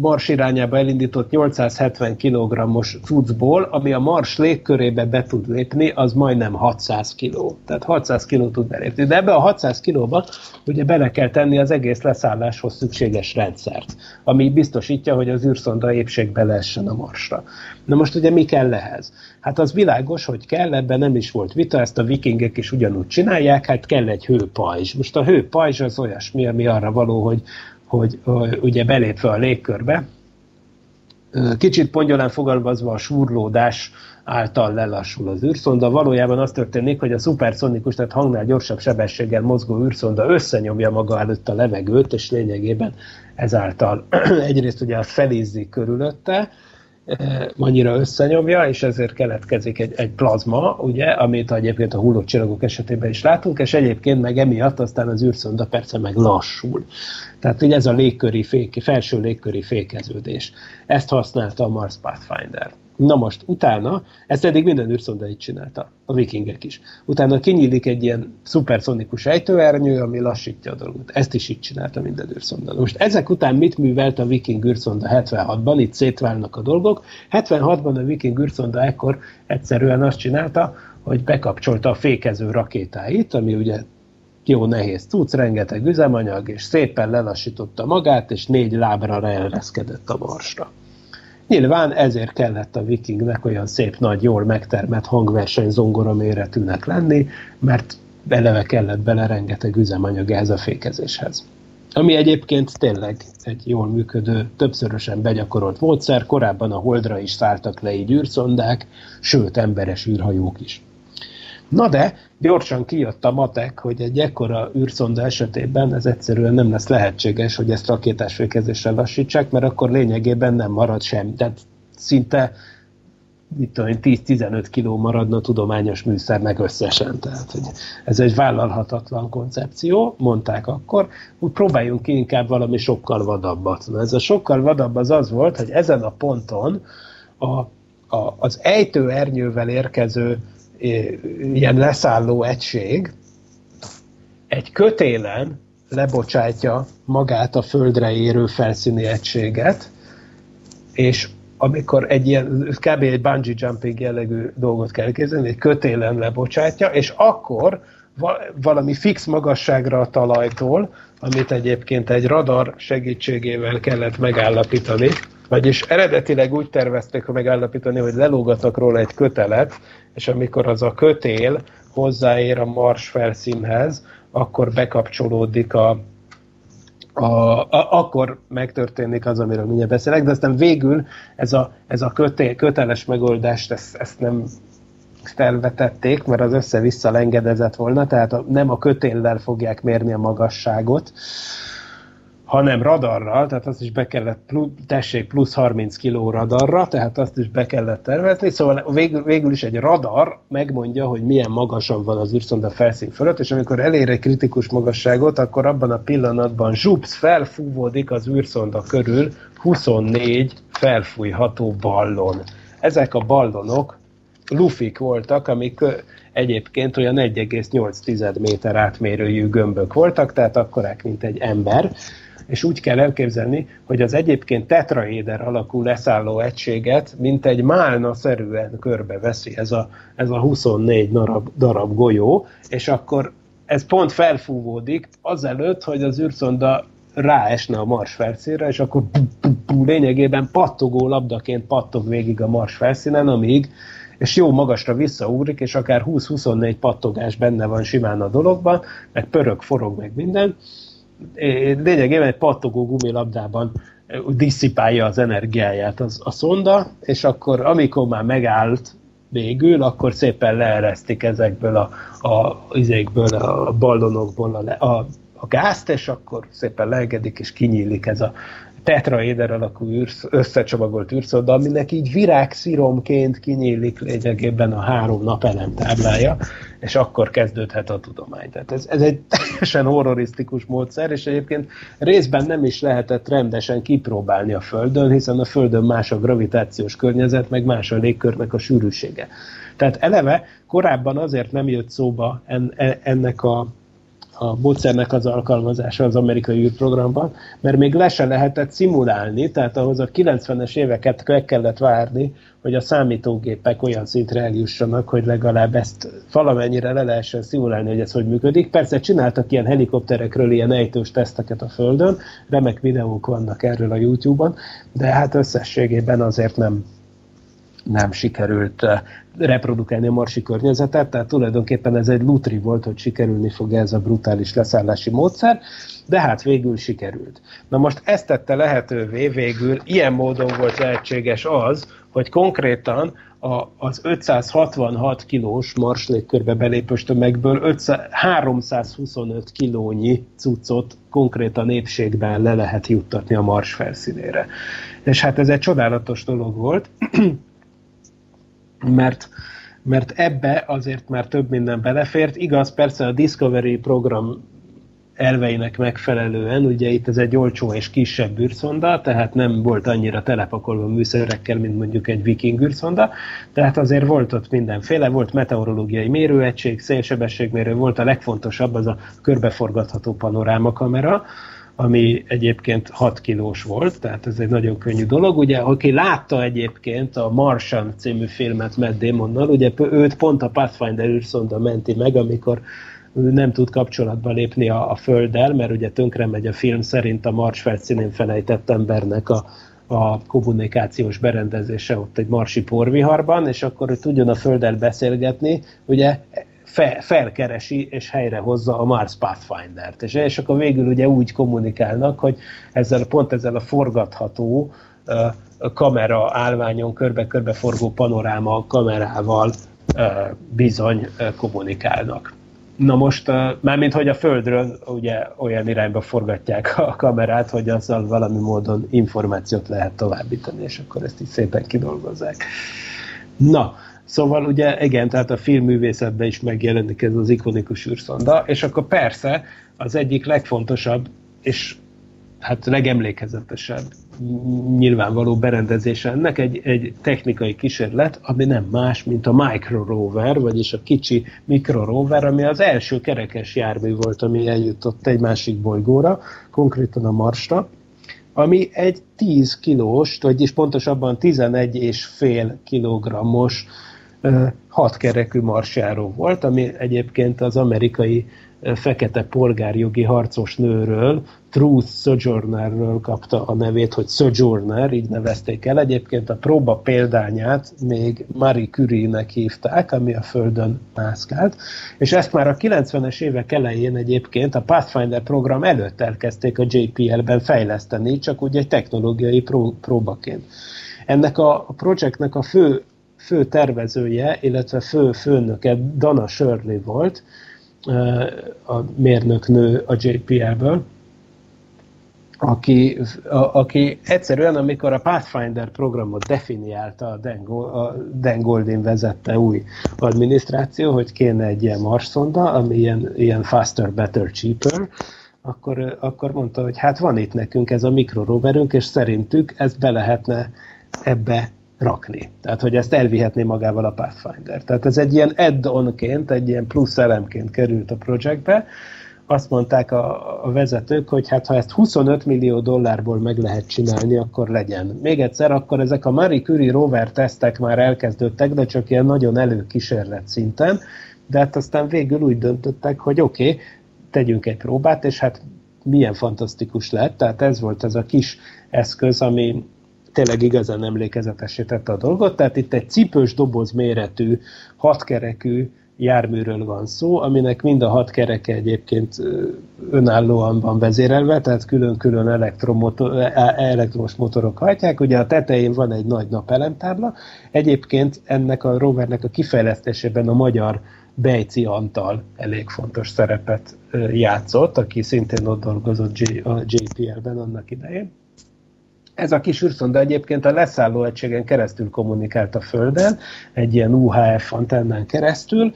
Mars irányába elindított 870 kg-os cuccból, ami a Mars légkörébe be tud lépni, az majdnem 600 kg. Tehát 600 kg tud belépni. De ebbe a 600 kg-ba ugye bele kell tenni az egész leszálláshoz szükséges rendszert, ami biztosítja, hogy az űrszonda épségbe leessen a Marsra. Na most ugye mi kell ehhez? Hát az világos, hogy kell, ebben nem is volt vita, ezt a vikingek is ugyanúgy csinálják, hát kell egy hőpajzs. Most a hőpajzs az olyasmi, ami arra való, hogy hogy ugye belépve a légkörbe, kicsit pongyolán fogalmazva a súrlódás által lelassul az űrszonda. Valójában az történik, hogy a szuperszonikus, tehát hangnál gyorsabb sebességgel mozgó űrszonda összenyomja maga előtt a levegőt, és lényegében ezáltal (clears throat) egyrészt ugye felízzik körülötte, annyira összenyomja, és ezért keletkezik egy, egy plazma, ugye, amit egyébként a hullott csillagok esetében is látunk, és egyébként meg emiatt aztán az űrszonda persze meg lassul. Tehát ugye ez a légköri fék, felső légköri fékeződés. Ezt használta a Mars Pathfinder. Na most, utána, ezt eddig minden űrszonda így csinálta, a vikingek is. Utána kinyílik egy ilyen szuperszonikus ejtőernyő, ami lassítja a dolgot. Ezt is így csinálta minden űrszonda. Most ezek után mit művelt a viking űrszonda 76-ban? Itt szétválnak a dolgok. 76-ban a viking űrszonda ekkor egyszerűen azt csinálta, hogy bekapcsolta a fékező rakétáit, ami ugye jó nehéz cucc, rengeteg üzemanyag, és szépen lelassította magát, és négy lábra leereszkedett a marsra. Nyilván ezért kellett a vikingnek olyan szép, nagy, jól megtermett hangverseny zongora méretűnek lenni, mert beleve kellett bele rengeteg üzemanyag ehhez a fékezéshez. Ami egyébként tényleg egy jól működő, többszörösen begyakorolt módszer, korábban a Holdra is szálltak le így űrszondák, sőt emberes űrhajók is. Na de, gyorsan kijött a matek, hogy egy ekkora űrszonda esetében ez egyszerűen nem lesz lehetséges, hogy ezt rakétás fékezésre lassítsák, mert akkor lényegében nem marad sem. Tehát szinte 10-15 kiló maradna tudományos műszernek összesen. Tehát, hogy ez egy vállalhatatlan koncepció, mondták akkor, úgy próbáljunk ki inkább valami sokkal vadabbat. Na, ez a sokkal vadabb az az volt, hogy ezen a ponton a, a, az ejtőernyővel érkező ilyen leszálló egység egy kötélen lebocsátja magát a földre érő felszíni egységet, és amikor egy ilyen, kb. egy bungee jumping jellegű dolgot kell kézni, egy kötélen lebocsátja, és akkor valami fix magasságra a talajtól, amit egyébként egy radar segítségével kellett megállapítani, vagyis eredetileg úgy tervezték megállapítani, hogy lelógatnak róla egy kötelet, és amikor az a kötél hozzáér a mars felszínhez, akkor bekapcsolódik a, a, a, akkor megtörténik az, amiről mindjárt beszélek, de aztán végül ez a, ez a kötél, köteles megoldást, ezt, ezt nem felvetették, mert az össze-vissza lengedezett volna, tehát a, nem a kötéllel fogják mérni a magasságot, hanem radarral, tehát azt is be kellett, plusz, tessék, plusz 30 kiló radarra, tehát azt is be kellett tervezni, szóval végül, végül is egy radar megmondja, hogy milyen magasan van az űrszonda felszín fölött, és amikor elér egy kritikus magasságot, akkor abban a pillanatban zsupsz, felfúvódik az űrszonda körül 24 felfújható ballon. Ezek a ballonok lufik voltak, amik egyébként olyan 1,8 méter átmérőjű gömbök voltak, tehát akkorák, mint egy ember, és úgy kell elképzelni, hogy az egyébként tetraéder alakú leszálló egységet, mint egy málna-szerűen körbeveszi ez a, ez a 24 darab, darab golyó, és akkor ez pont felfúvódik azelőtt, hogy az űrszonda ráesne a Mars felszínre, és akkor pu, pu, pu, lényegében pattogó labdaként pattog végig a Mars felszínen, amíg és jó magasra visszaugrik, és akár 20-24 pattogás benne van simán a dologban, meg pörög, forog, meg minden, lényegében egy pattogó gumilabdában disszipálja az energiáját az, a szonda, és akkor amikor már megállt végül, akkor szépen leeresztik ezekből a, a, izékből, a ballonokból a, a, a gázt, és akkor szépen legedik, és kinyílik ez a tetraéder alakú űrsz, összecsomagolt űrszonda, aminek így virágsziromként kinyílik lényegében a három napelem táblája, és akkor kezdődhet a tudomány. Tehát ez, ez egy teljesen horrorisztikus módszer, és egyébként részben nem is lehetett rendesen kipróbálni a Földön, hiszen a Földön más a gravitációs környezet, meg más a légkörnek a sűrűsége. Tehát eleve korábban azért nem jött szóba en, e, ennek a a módszernek az alkalmazása az amerikai űrprogramban, mert még le se lehetett szimulálni, tehát ahhoz a 90-es éveket meg kellett várni, hogy a számítógépek olyan szintre eljussanak, hogy legalább ezt valamennyire le lehessen szimulálni, hogy ez hogy működik. Persze csináltak ilyen helikopterekről ilyen ejtős teszteket a Földön, remek videók vannak erről a YouTube-on, de hát összességében azért nem, nem sikerült eh, reprodukálni a marsi környezetet, tehát tulajdonképpen ez egy lutri volt, hogy sikerülni fog ez a brutális leszállási módszer, de hát végül sikerült. Na most ezt tette lehetővé végül, ilyen módon volt lehetséges az, hogy konkrétan a, az 566 kilós mars légkörbe belépős tömegből 500, 325 kilónyi cuccot konkrétan épségben le lehet juttatni a mars felszínére. És hát ez egy csodálatos dolog volt, (clears throat) mert, mert ebbe azért már több minden belefért. Igaz, persze a Discovery program elveinek megfelelően, ugye itt ez egy olcsó és kisebb űrszonda, tehát nem volt annyira telepakolva műszerekkel, mint mondjuk egy viking űrszonda, tehát azért volt ott mindenféle, volt meteorológiai mérőegység, szélsebességmérő, volt a legfontosabb az a körbeforgatható panorámakamera, ami egyébként 6 kilós volt, tehát ez egy nagyon könnyű dolog. Ugye, aki látta egyébként a Martian című filmet Matt Damonnal, ugye őt pont a Pathfinder űrszonda menti meg, amikor nem tud kapcsolatba lépni a, a Földdel, mert ugye tönkre megy a film szerint a Mars felszínén felejtett embernek a, a kommunikációs berendezése ott egy marsi porviharban, és akkor hogy tudjon a Földdel beszélgetni, ugye fe, felkeresi és helyrehozza a Mars Pathfinder-t. És, és akkor végül ugye úgy kommunikálnak, hogy ezzel pont ezzel a forgatható uh, kamera állványon körbe-körbe forgó panoráma kamerával uh, bizony uh, kommunikálnak. Na most, mármint hogy a Földről ugye olyan irányba forgatják a kamerát, hogy azzal valami módon információt lehet továbbítani, és akkor ezt így szépen kidolgozzák. Na, Szóval ugye igen, tehát a filmművészetben is megjelenik ez az ikonikus űrszonda, és akkor persze az egyik legfontosabb, és hát legemlékezetesebb nyilvánvaló berendezése ennek egy, egy technikai kísérlet, ami nem más, mint a Micro Rover, vagyis a kicsi Micro Rover, ami az első kerekes jármű volt, ami eljutott egy másik bolygóra, konkrétan a Marsra, ami egy 10 kilós, vagyis pontosabban 11 és fél kilogrammos hatkerekű marsjáró volt, ami egyébként az amerikai fekete polgárjogi harcos nőről, Truth Sojournerről kapta a nevét, hogy Sojourner, így nevezték el. Egyébként a próba példányát még Marie Curie-nek hívták, ami a Földön mászkált, és ezt már a 90-es évek elején egyébként a Pathfinder program előtt elkezdték a JPL-ben fejleszteni, csak úgy egy technológiai pró- próbaként. Ennek a, projektnek a fő fő tervezője, illetve fő főnöke Dana Shirley volt, a mérnöknő a JPL-ből, aki, a, aki egyszerűen, amikor a Pathfinder programot definiálta a Dan, a Dan Goldin vezette új adminisztráció, hogy kéne egy ilyen marszonda, ami ilyen, ilyen faster, better, cheaper, akkor, akkor mondta, hogy hát van itt nekünk ez a mikroroverünk, és szerintük ezt be lehetne ebbe rakni. Tehát, hogy ezt elvihetné magával a Pathfinder. Tehát ez egy ilyen add-onként, egy ilyen plusz elemként került a projektbe. Azt mondták a, a vezetők, hogy hát ha ezt 25 millió dollárból meg lehet csinálni, akkor legyen. Még egyszer, akkor ezek a Marie Curie rover tesztek már elkezdődtek, de csak ilyen nagyon előkísérlet szinten, de hát aztán végül úgy döntöttek, hogy oké, okay, tegyünk egy próbát, és hát milyen fantasztikus lett. Tehát ez volt ez a kis eszköz, ami tényleg igazán emlékezetesé tette a dolgot. Tehát itt egy cipős doboz méretű, hatkerekű járműről van szó, aminek mind a hat kereke egyébként önállóan van vezérelve, tehát külön-külön elektromotor, e, elektromos motorok hajtják. Ugye a tetején van egy nagy napelemtábla. Egyébként ennek a rovernek a kifejlesztésében a magyar Bejci Antal elég fontos szerepet játszott, aki szintén ott dolgozott a JPL-ben annak idején. Ez a kis űrszonda egyébként a leszálló egységen keresztül kommunikált a Földön, egy ilyen UHF antennán keresztül.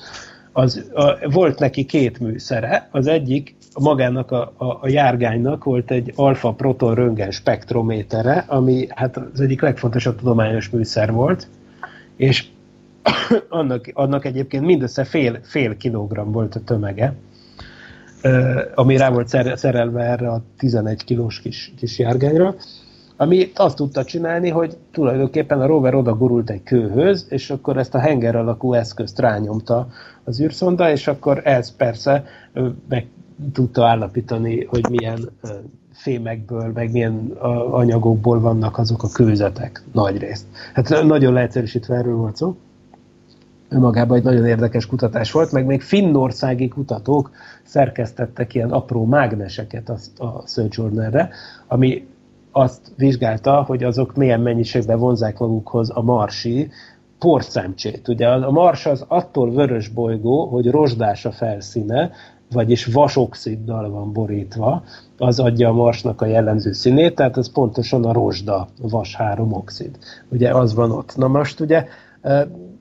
Az, a, volt neki két műszere, az egyik magának a, a, a járgánynak volt egy alfa proton röntgen spektrométere, ami hát az egyik legfontosabb tudományos műszer volt, és (coughs) annak, annak egyébként mindössze fél, fél kilogramm volt a tömege, ami rá volt szerelve erre a 11 kilós kis, kis járgányra, ami azt tudta csinálni, hogy tulajdonképpen a rover oda gurult egy kőhöz, és akkor ezt a henger alakú eszközt rányomta az űrszonda, és akkor ez persze meg tudta állapítani, hogy milyen fémekből, meg milyen anyagokból vannak azok a kőzetek nagy részt. Hát nagyon leegyszerűsítve erről volt szó. Önmagában egy nagyon érdekes kutatás volt, meg még finnországi kutatók szerkesztettek ilyen apró mágneseket a, a Sojournerre, ami azt vizsgálta, hogy azok milyen mennyiségben vonzák magukhoz a marsi porcemcsét. Ugye a mars az attól vörös bolygó, hogy rozsdás a felszíne, vagyis vasoxiddal van borítva, az adja a marsnak a jellemző színét, tehát ez pontosan a rozsda, vas 3 oxid. Ugye az van ott. Na most ugye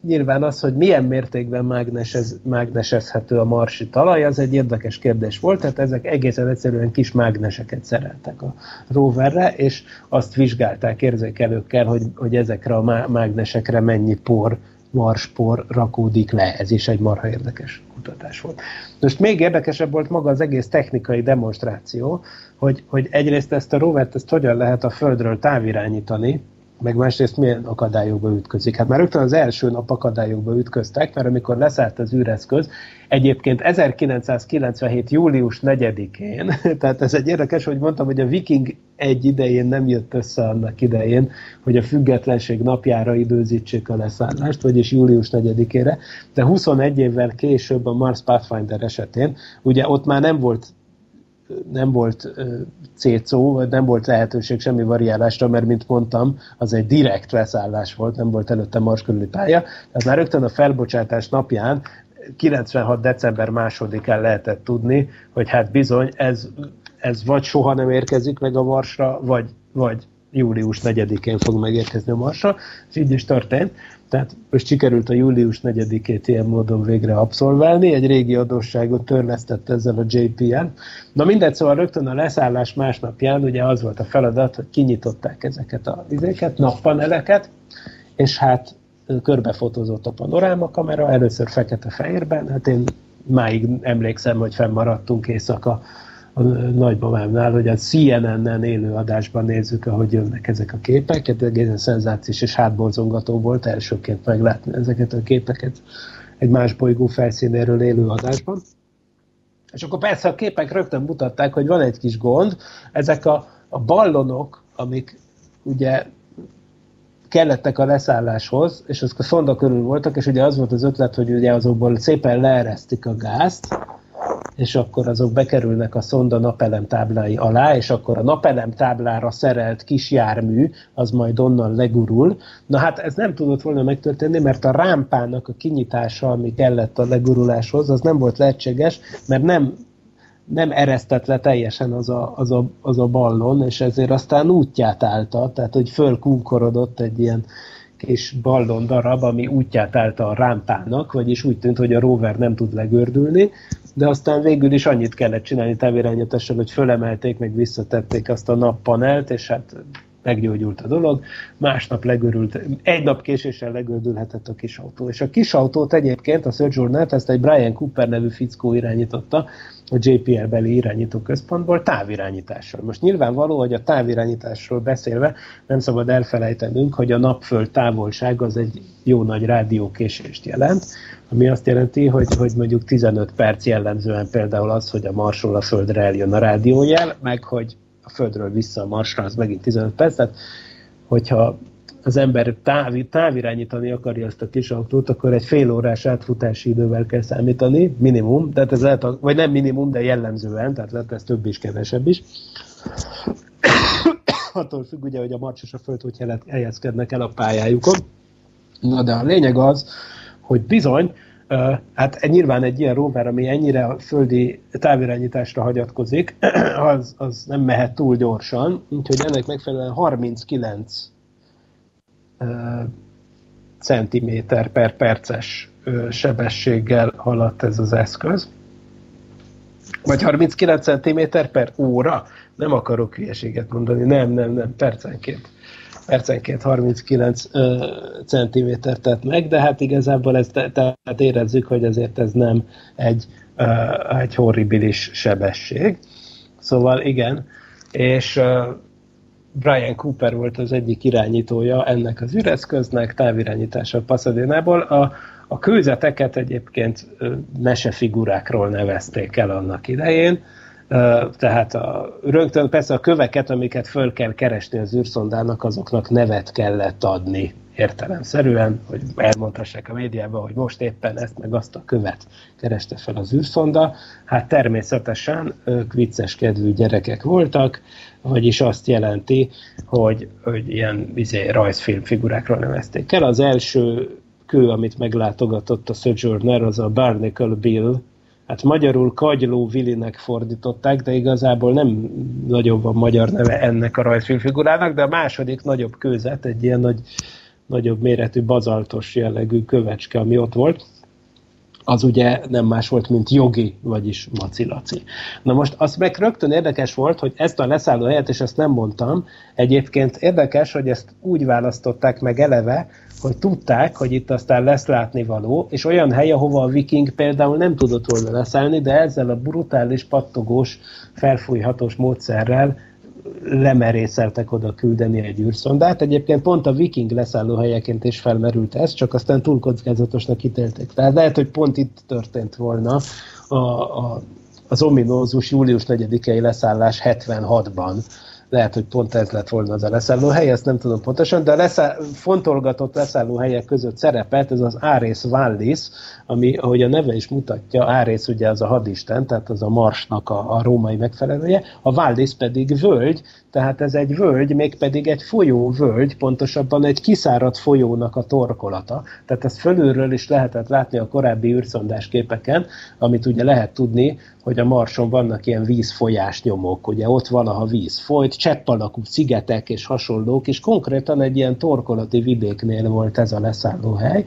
nyilván az, hogy milyen mértékben mágnesez, mágnesezhető a marsi talaj, az egy érdekes kérdés volt, tehát ezek egészen egyszerűen kis mágneseket szereltek a roverre, és azt vizsgálták érzékelőkkel, hogy, hogy ezekre a mágnesekre mennyi por, marspor rakódik le. Ez is egy marha érdekes kutatás volt. Most még érdekesebb volt maga az egész technikai demonstráció, hogy, hogy egyrészt ezt a rovert, ezt hogyan lehet a Földről távirányítani, meg másrészt milyen akadályokba ütközik. Hát már rögtön az első nap akadályokba ütköztek, mert amikor leszállt az űreszköz, egyébként 1997. július 4-én, (laughs) tehát ez egy érdekes, hogy mondtam, hogy a Viking egy idején nem jött össze annak idején, hogy a függetlenség napjára időzítsék a leszállást, vagyis július 4-ére, de 21 évvel később a Mars Pathfinder esetén, ugye ott már nem volt nem volt cécó, nem volt lehetőség semmi variálásra, mert mint mondtam, az egy direkt leszállás volt, nem volt előtte Mars körüli pálya. Tehát már rögtön a felbocsátás napján 96. december másodikán lehetett tudni, hogy hát bizony ez, ez vagy soha nem érkezik meg a Marsra, vagy, vagy július 4-én fog megérkezni a Marsra, és így is történt. Tehát most sikerült a július 4-ét ilyen módon végre abszolválni, egy régi adósságot törlesztett ezzel a JPL. Na mindegy, szóval rögtön a leszállás másnapján ugye az volt a feladat, hogy kinyitották ezeket a vizéket, nappaneleket, és hát körbefotózott a panoráma kamera, először fekete-fehérben, hát én máig emlékszem, hogy fennmaradtunk éjszaka a nagymamámnál, hogy a CNN-en élő adásban nézzük, ahogy jönnek ezek a képek. Ez egészen szenzációs és hátborzongató volt elsőként meglátni ezeket a képeket egy más bolygó felszínéről élő adásban. És akkor persze a képek rögtön mutatták, hogy van egy kis gond, ezek a, a ballonok, amik ugye kellettek a leszálláshoz, és azok a szonda körül voltak, és ugye az volt az ötlet, hogy ugye azokból szépen leeresztik a gázt, és akkor azok bekerülnek a szonda napelem táblái alá, és akkor a napelem táblára szerelt kis jármű, az majd onnan legurul. Na hát ez nem tudott volna megtörténni, mert a rámpának a kinyitása, ami kellett a leguruláshoz, az nem volt lehetséges, mert nem nem eresztett le teljesen az a, az, a, az a ballon, és ezért aztán útját állta, tehát hogy fölkunkorodott egy ilyen kis ballon darab, ami útját állta a rámpának, vagyis úgy tűnt, hogy a rover nem tud legördülni, de aztán végül is annyit kellett csinálni távirányítással, hogy fölemelték, meg visszatették azt a nappanelt, és hát meggyógyult a dolog, másnap legörült, egy nap késéssel legördülhetett a kis autó. És a kis autót egyébként, a Sojourner-t, ezt egy Brian Cooper nevű fickó irányította, a JPL beli irányító központból távirányítással. Most nyilvánvaló, hogy a távirányításról beszélve nem szabad elfelejtenünk, hogy a napföld távolság az egy jó nagy rádiókésést jelent, ami azt jelenti, hogy, hogy mondjuk 15 perc jellemzően például az, hogy a Marsról a Földre eljön a rádiójel, meg hogy a Földről vissza a Marsra, az megint 15 perc, tehát hogyha az ember táv, távirányítani akarja ezt a kis autót, akkor egy fél órás átfutási idővel kell számítani, minimum, tehát ez lehet, vagy nem minimum, de jellemzően, tehát lehet ez több is, kevesebb is. (coughs) Attól függ ugye, hogy a Mars és a Föld hogy helyezkednek el a pályájukon. Na de a lényeg az, hogy bizony Hát nyilván egy ilyen rover, ami ennyire a földi távirányításra hagyatkozik, (clears throat) az, az nem mehet túl gyorsan, úgyhogy ennek megfelelően 39 centiméter per perces sebességgel haladt ez az eszköz. Vagy 39 centiméter per óra? Nem akarok hülyeséget mondani, nem, nem, nem, percenként percenként 39 ö, centimétert tett meg, de hát igazából ez, tehát érezzük, hogy ezért ez nem egy, egy horribilis sebesség. Szóval igen, és Brian Cooper volt az egyik irányítója ennek az üreszköznek, távirányítása Pasadénából. A, a kőzeteket egyébként mesefigurákról nevezték el annak idején, tehát a, rögtön persze a köveket, amiket föl kell keresni az űrszondának, azoknak nevet kellett adni értelemszerűen, hogy elmondhassák a médiában, hogy most éppen ezt meg azt a követ kereste fel az űrszonda. Hát természetesen ők vicces kedvű gyerekek voltak, vagyis azt jelenti, hogy, hogy ilyen izé, rajzfilm figurákról nevezték el. Az első kő, amit meglátogatott a Sojourner, az a Barnacle Bill, hát magyarul Kagyló Vilinek fordították, de igazából nem nagyon van magyar neve ennek a rajzfilmfigurának, de a második nagyobb kőzet, egy ilyen nagy, nagyobb méretű bazaltos jellegű kövecske, ami ott volt, az ugye nem más volt, mint jogi, vagyis macilaci. Na most az meg rögtön érdekes volt, hogy ezt a leszálló helyet, és ezt nem mondtam, egyébként érdekes, hogy ezt úgy választották meg eleve, hogy tudták, hogy itt aztán lesz látnivaló, és olyan hely, ahova a viking például nem tudott volna leszállni, de ezzel a brutális, pattogós, felfújhatós módszerrel lemerészeltek oda küldeni egy űrszondát. Egyébként pont a viking leszállóhelyeként is felmerült ez, csak aztán túl kockázatosnak ítélték. Tehát lehet, hogy pont itt történt volna a, a, az ominózus július 4-i leszállás 76-ban, lehet, hogy pont ez lett volna az a leszállóhely, ezt nem tudom pontosan, de a leszáll, fontolgatott leszállóhelyek között szerepelt ez az Ares Vallis, ami, ahogy a neve is mutatja, Ares ugye az a hadisten, tehát az a Marsnak a, a római megfelelője, a Vallis pedig völgy, tehát ez egy völgy, mégpedig egy folyó völgy, pontosabban egy kiszáradt folyónak a torkolata. Tehát ezt fölülről is lehetett látni a korábbi űrszondás képeken, amit ugye lehet tudni, hogy a Marson vannak ilyen vízfolyás nyomok, ugye ott valaha víz folyt, csepp alakú szigetek és hasonlók, és konkrétan egy ilyen torkolati vidéknél volt ez a leszállóhely,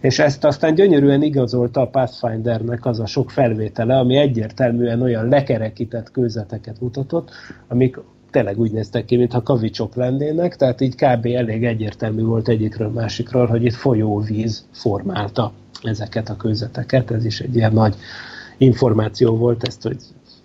és ezt aztán gyönyörűen igazolta a Pathfindernek az a sok felvétele, ami egyértelműen olyan lekerekített kőzeteket mutatott, amik tényleg úgy néztek ki, mintha kavicsok lennének, tehát így kb. elég egyértelmű volt egyikről másikról, hogy itt folyóvíz formálta ezeket a kőzeteket, ez is egy ilyen nagy információ volt ezt, hogy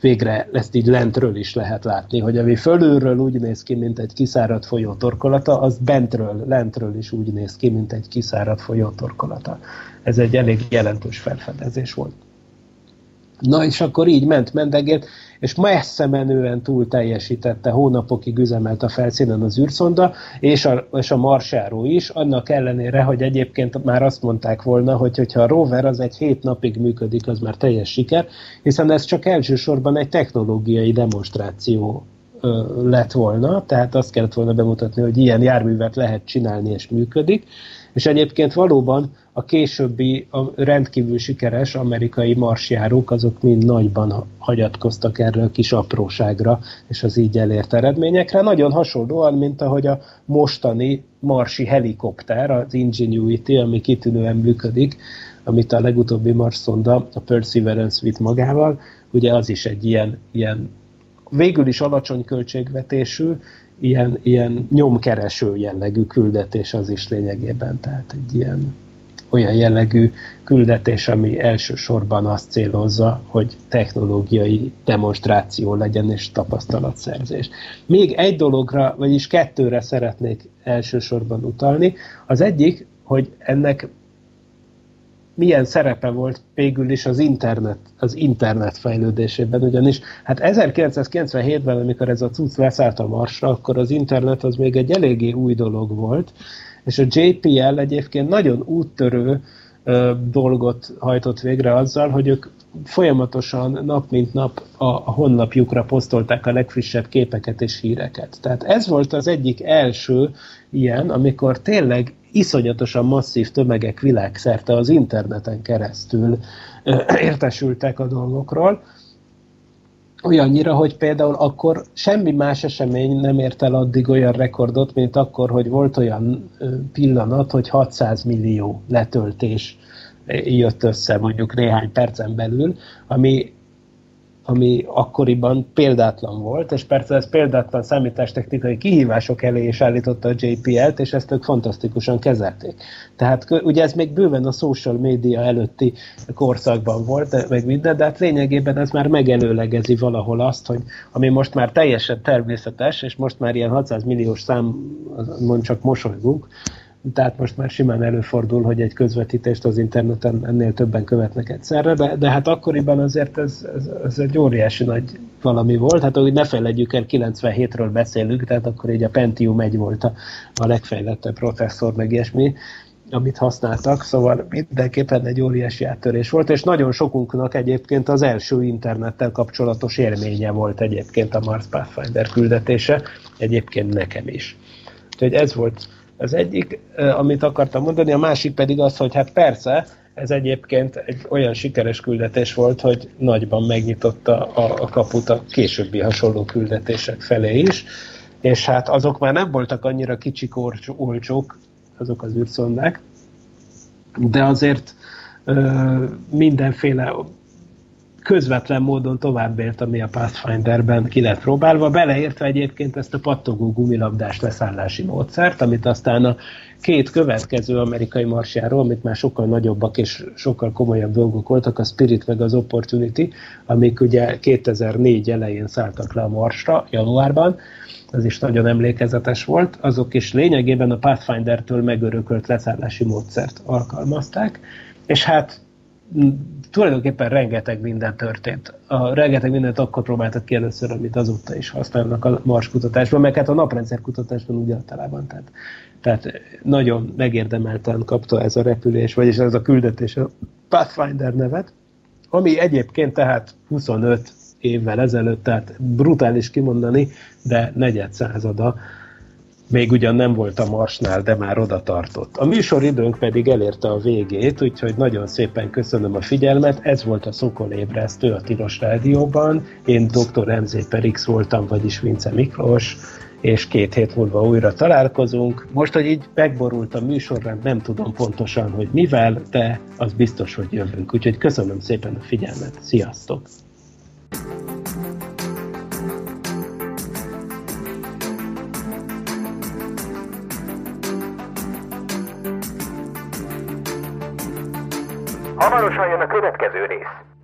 végre ezt így lentről is lehet látni, hogy ami fölülről úgy néz ki, mint egy kiszáradt folyó torkolata, az bentről, lentről is úgy néz ki, mint egy kiszáradt folyó torkolata. Ez egy elég jelentős felfedezés volt. Na és akkor így ment, mendegért, és messze menően túl teljesítette, hónapokig üzemelt a felszínen az űrszonda, és a, és a marsjáró is, annak ellenére, hogy egyébként már azt mondták volna, hogy hogyha a rover az egy hét napig működik, az már teljes siker, hiszen ez csak elsősorban egy technológiai demonstráció lett volna, tehát azt kellett volna bemutatni, hogy ilyen járművet lehet csinálni és működik, és egyébként valóban a későbbi a rendkívül sikeres amerikai marsjárók, azok mind nagyban hagyatkoztak erre a kis apróságra, és az így elért eredményekre. Nagyon hasonlóan, mint ahogy a mostani marsi helikopter, az Ingenuity, ami kitűnően működik, amit a legutóbbi Marszonda, a Perseverance vitt magával, ugye az is egy ilyen, ilyen végül is alacsony költségvetésű, ilyen, ilyen nyomkereső jellegű küldetés az is lényegében, tehát egy ilyen olyan jellegű küldetés, ami elsősorban azt célozza, hogy technológiai demonstráció legyen és tapasztalatszerzés. Még egy dologra, vagyis kettőre szeretnék elsősorban utalni. Az egyik, hogy ennek milyen szerepe volt végül is az internet, az internet fejlődésében, ugyanis hát 1997-ben, amikor ez a cucc leszállt a Marsra, akkor az internet az még egy eléggé új dolog volt, és a JPL egyébként nagyon úttörő ö, dolgot hajtott végre azzal, hogy ők folyamatosan nap mint nap a, a honlapjukra posztolták a legfrissebb képeket és híreket. Tehát ez volt az egyik első ilyen, amikor tényleg iszonyatosan masszív tömegek világszerte az interneten keresztül értesültek a dolgokról, olyannyira, hogy például akkor semmi más esemény nem ért el addig olyan rekordot, mint akkor, hogy volt olyan pillanat, hogy 600 millió letöltés jött össze mondjuk néhány percen belül, ami ami akkoriban példátlan volt, és persze ez példátlan számítástechnikai kihívások elé is állította a JPL-t, és ezt ők fantasztikusan kezelték. Tehát ugye ez még bőven a social media előtti korszakban volt, meg minden, de hát lényegében ez már megelőlegezi valahol azt, hogy ami most már teljesen természetes, és most már ilyen 600 milliós szám, mond csak mosolygunk, tehát most már simán előfordul, hogy egy közvetítést az interneten ennél többen követnek egyszerre, de, de hát akkoriban azért ez, ez, ez egy óriási nagy valami volt. Hát hogy ne felejtjük el, 97-ről beszélünk, tehát akkor így a Pentium egy volt a, a legfejlettebb processzor, meg ilyesmi, amit használtak, szóval mindenképpen egy óriási áttörés volt, és nagyon sokunknak egyébként az első internettel kapcsolatos élménye volt egyébként a Mars Pathfinder küldetése, egyébként nekem is. Úgyhogy ez volt az egyik, amit akartam mondani, a másik pedig az, hogy hát persze, ez egyébként egy olyan sikeres küldetés volt, hogy nagyban megnyitotta a, a kaput a későbbi hasonló küldetések felé is, és hát azok már nem voltak annyira kicsik olcsók, azok az űrszondák, de azért ö, mindenféle közvetlen módon tovább élt, ami a Pathfinderben ki lett próbálva, beleértve egyébként ezt a pattogó gumilabdás leszállási módszert, amit aztán a két következő amerikai marsjáról, amit már sokkal nagyobbak és sokkal komolyabb dolgok voltak, a Spirit meg az Opportunity, amik ugye 2004 elején szálltak le a marsra, januárban, ez is nagyon emlékezetes volt, azok is lényegében a Pathfinder-től megörökölt leszállási módszert alkalmazták, és hát tulajdonképpen rengeteg minden történt. A rengeteg mindent akkor próbáltak ki először, amit azóta is használnak a Mars kutatásban, meg hát a naprendszer kutatásban úgy általában. Tehát, tehát nagyon megérdemelten kapta ez a repülés, vagyis ez a küldetés a Pathfinder nevet, ami egyébként tehát 25 évvel ezelőtt, tehát brutális kimondani, de negyed százada még ugyan nem volt a Marsnál, de már oda tartott. A műsoridőnk pedig elérte a végét, úgyhogy nagyon szépen köszönöm a figyelmet. Ez volt a Szokol ébresztő a Tilos Rádióban. Én dr. MZ Perix voltam, vagyis Vince Miklós, és két hét múlva újra találkozunk. Most, hogy így megborult a műsorrend, nem tudom pontosan, hogy mivel, de az biztos, hogy jövünk. Úgyhogy köszönöm szépen a figyelmet. Sziasztok! Hamarosan jön a következő rész.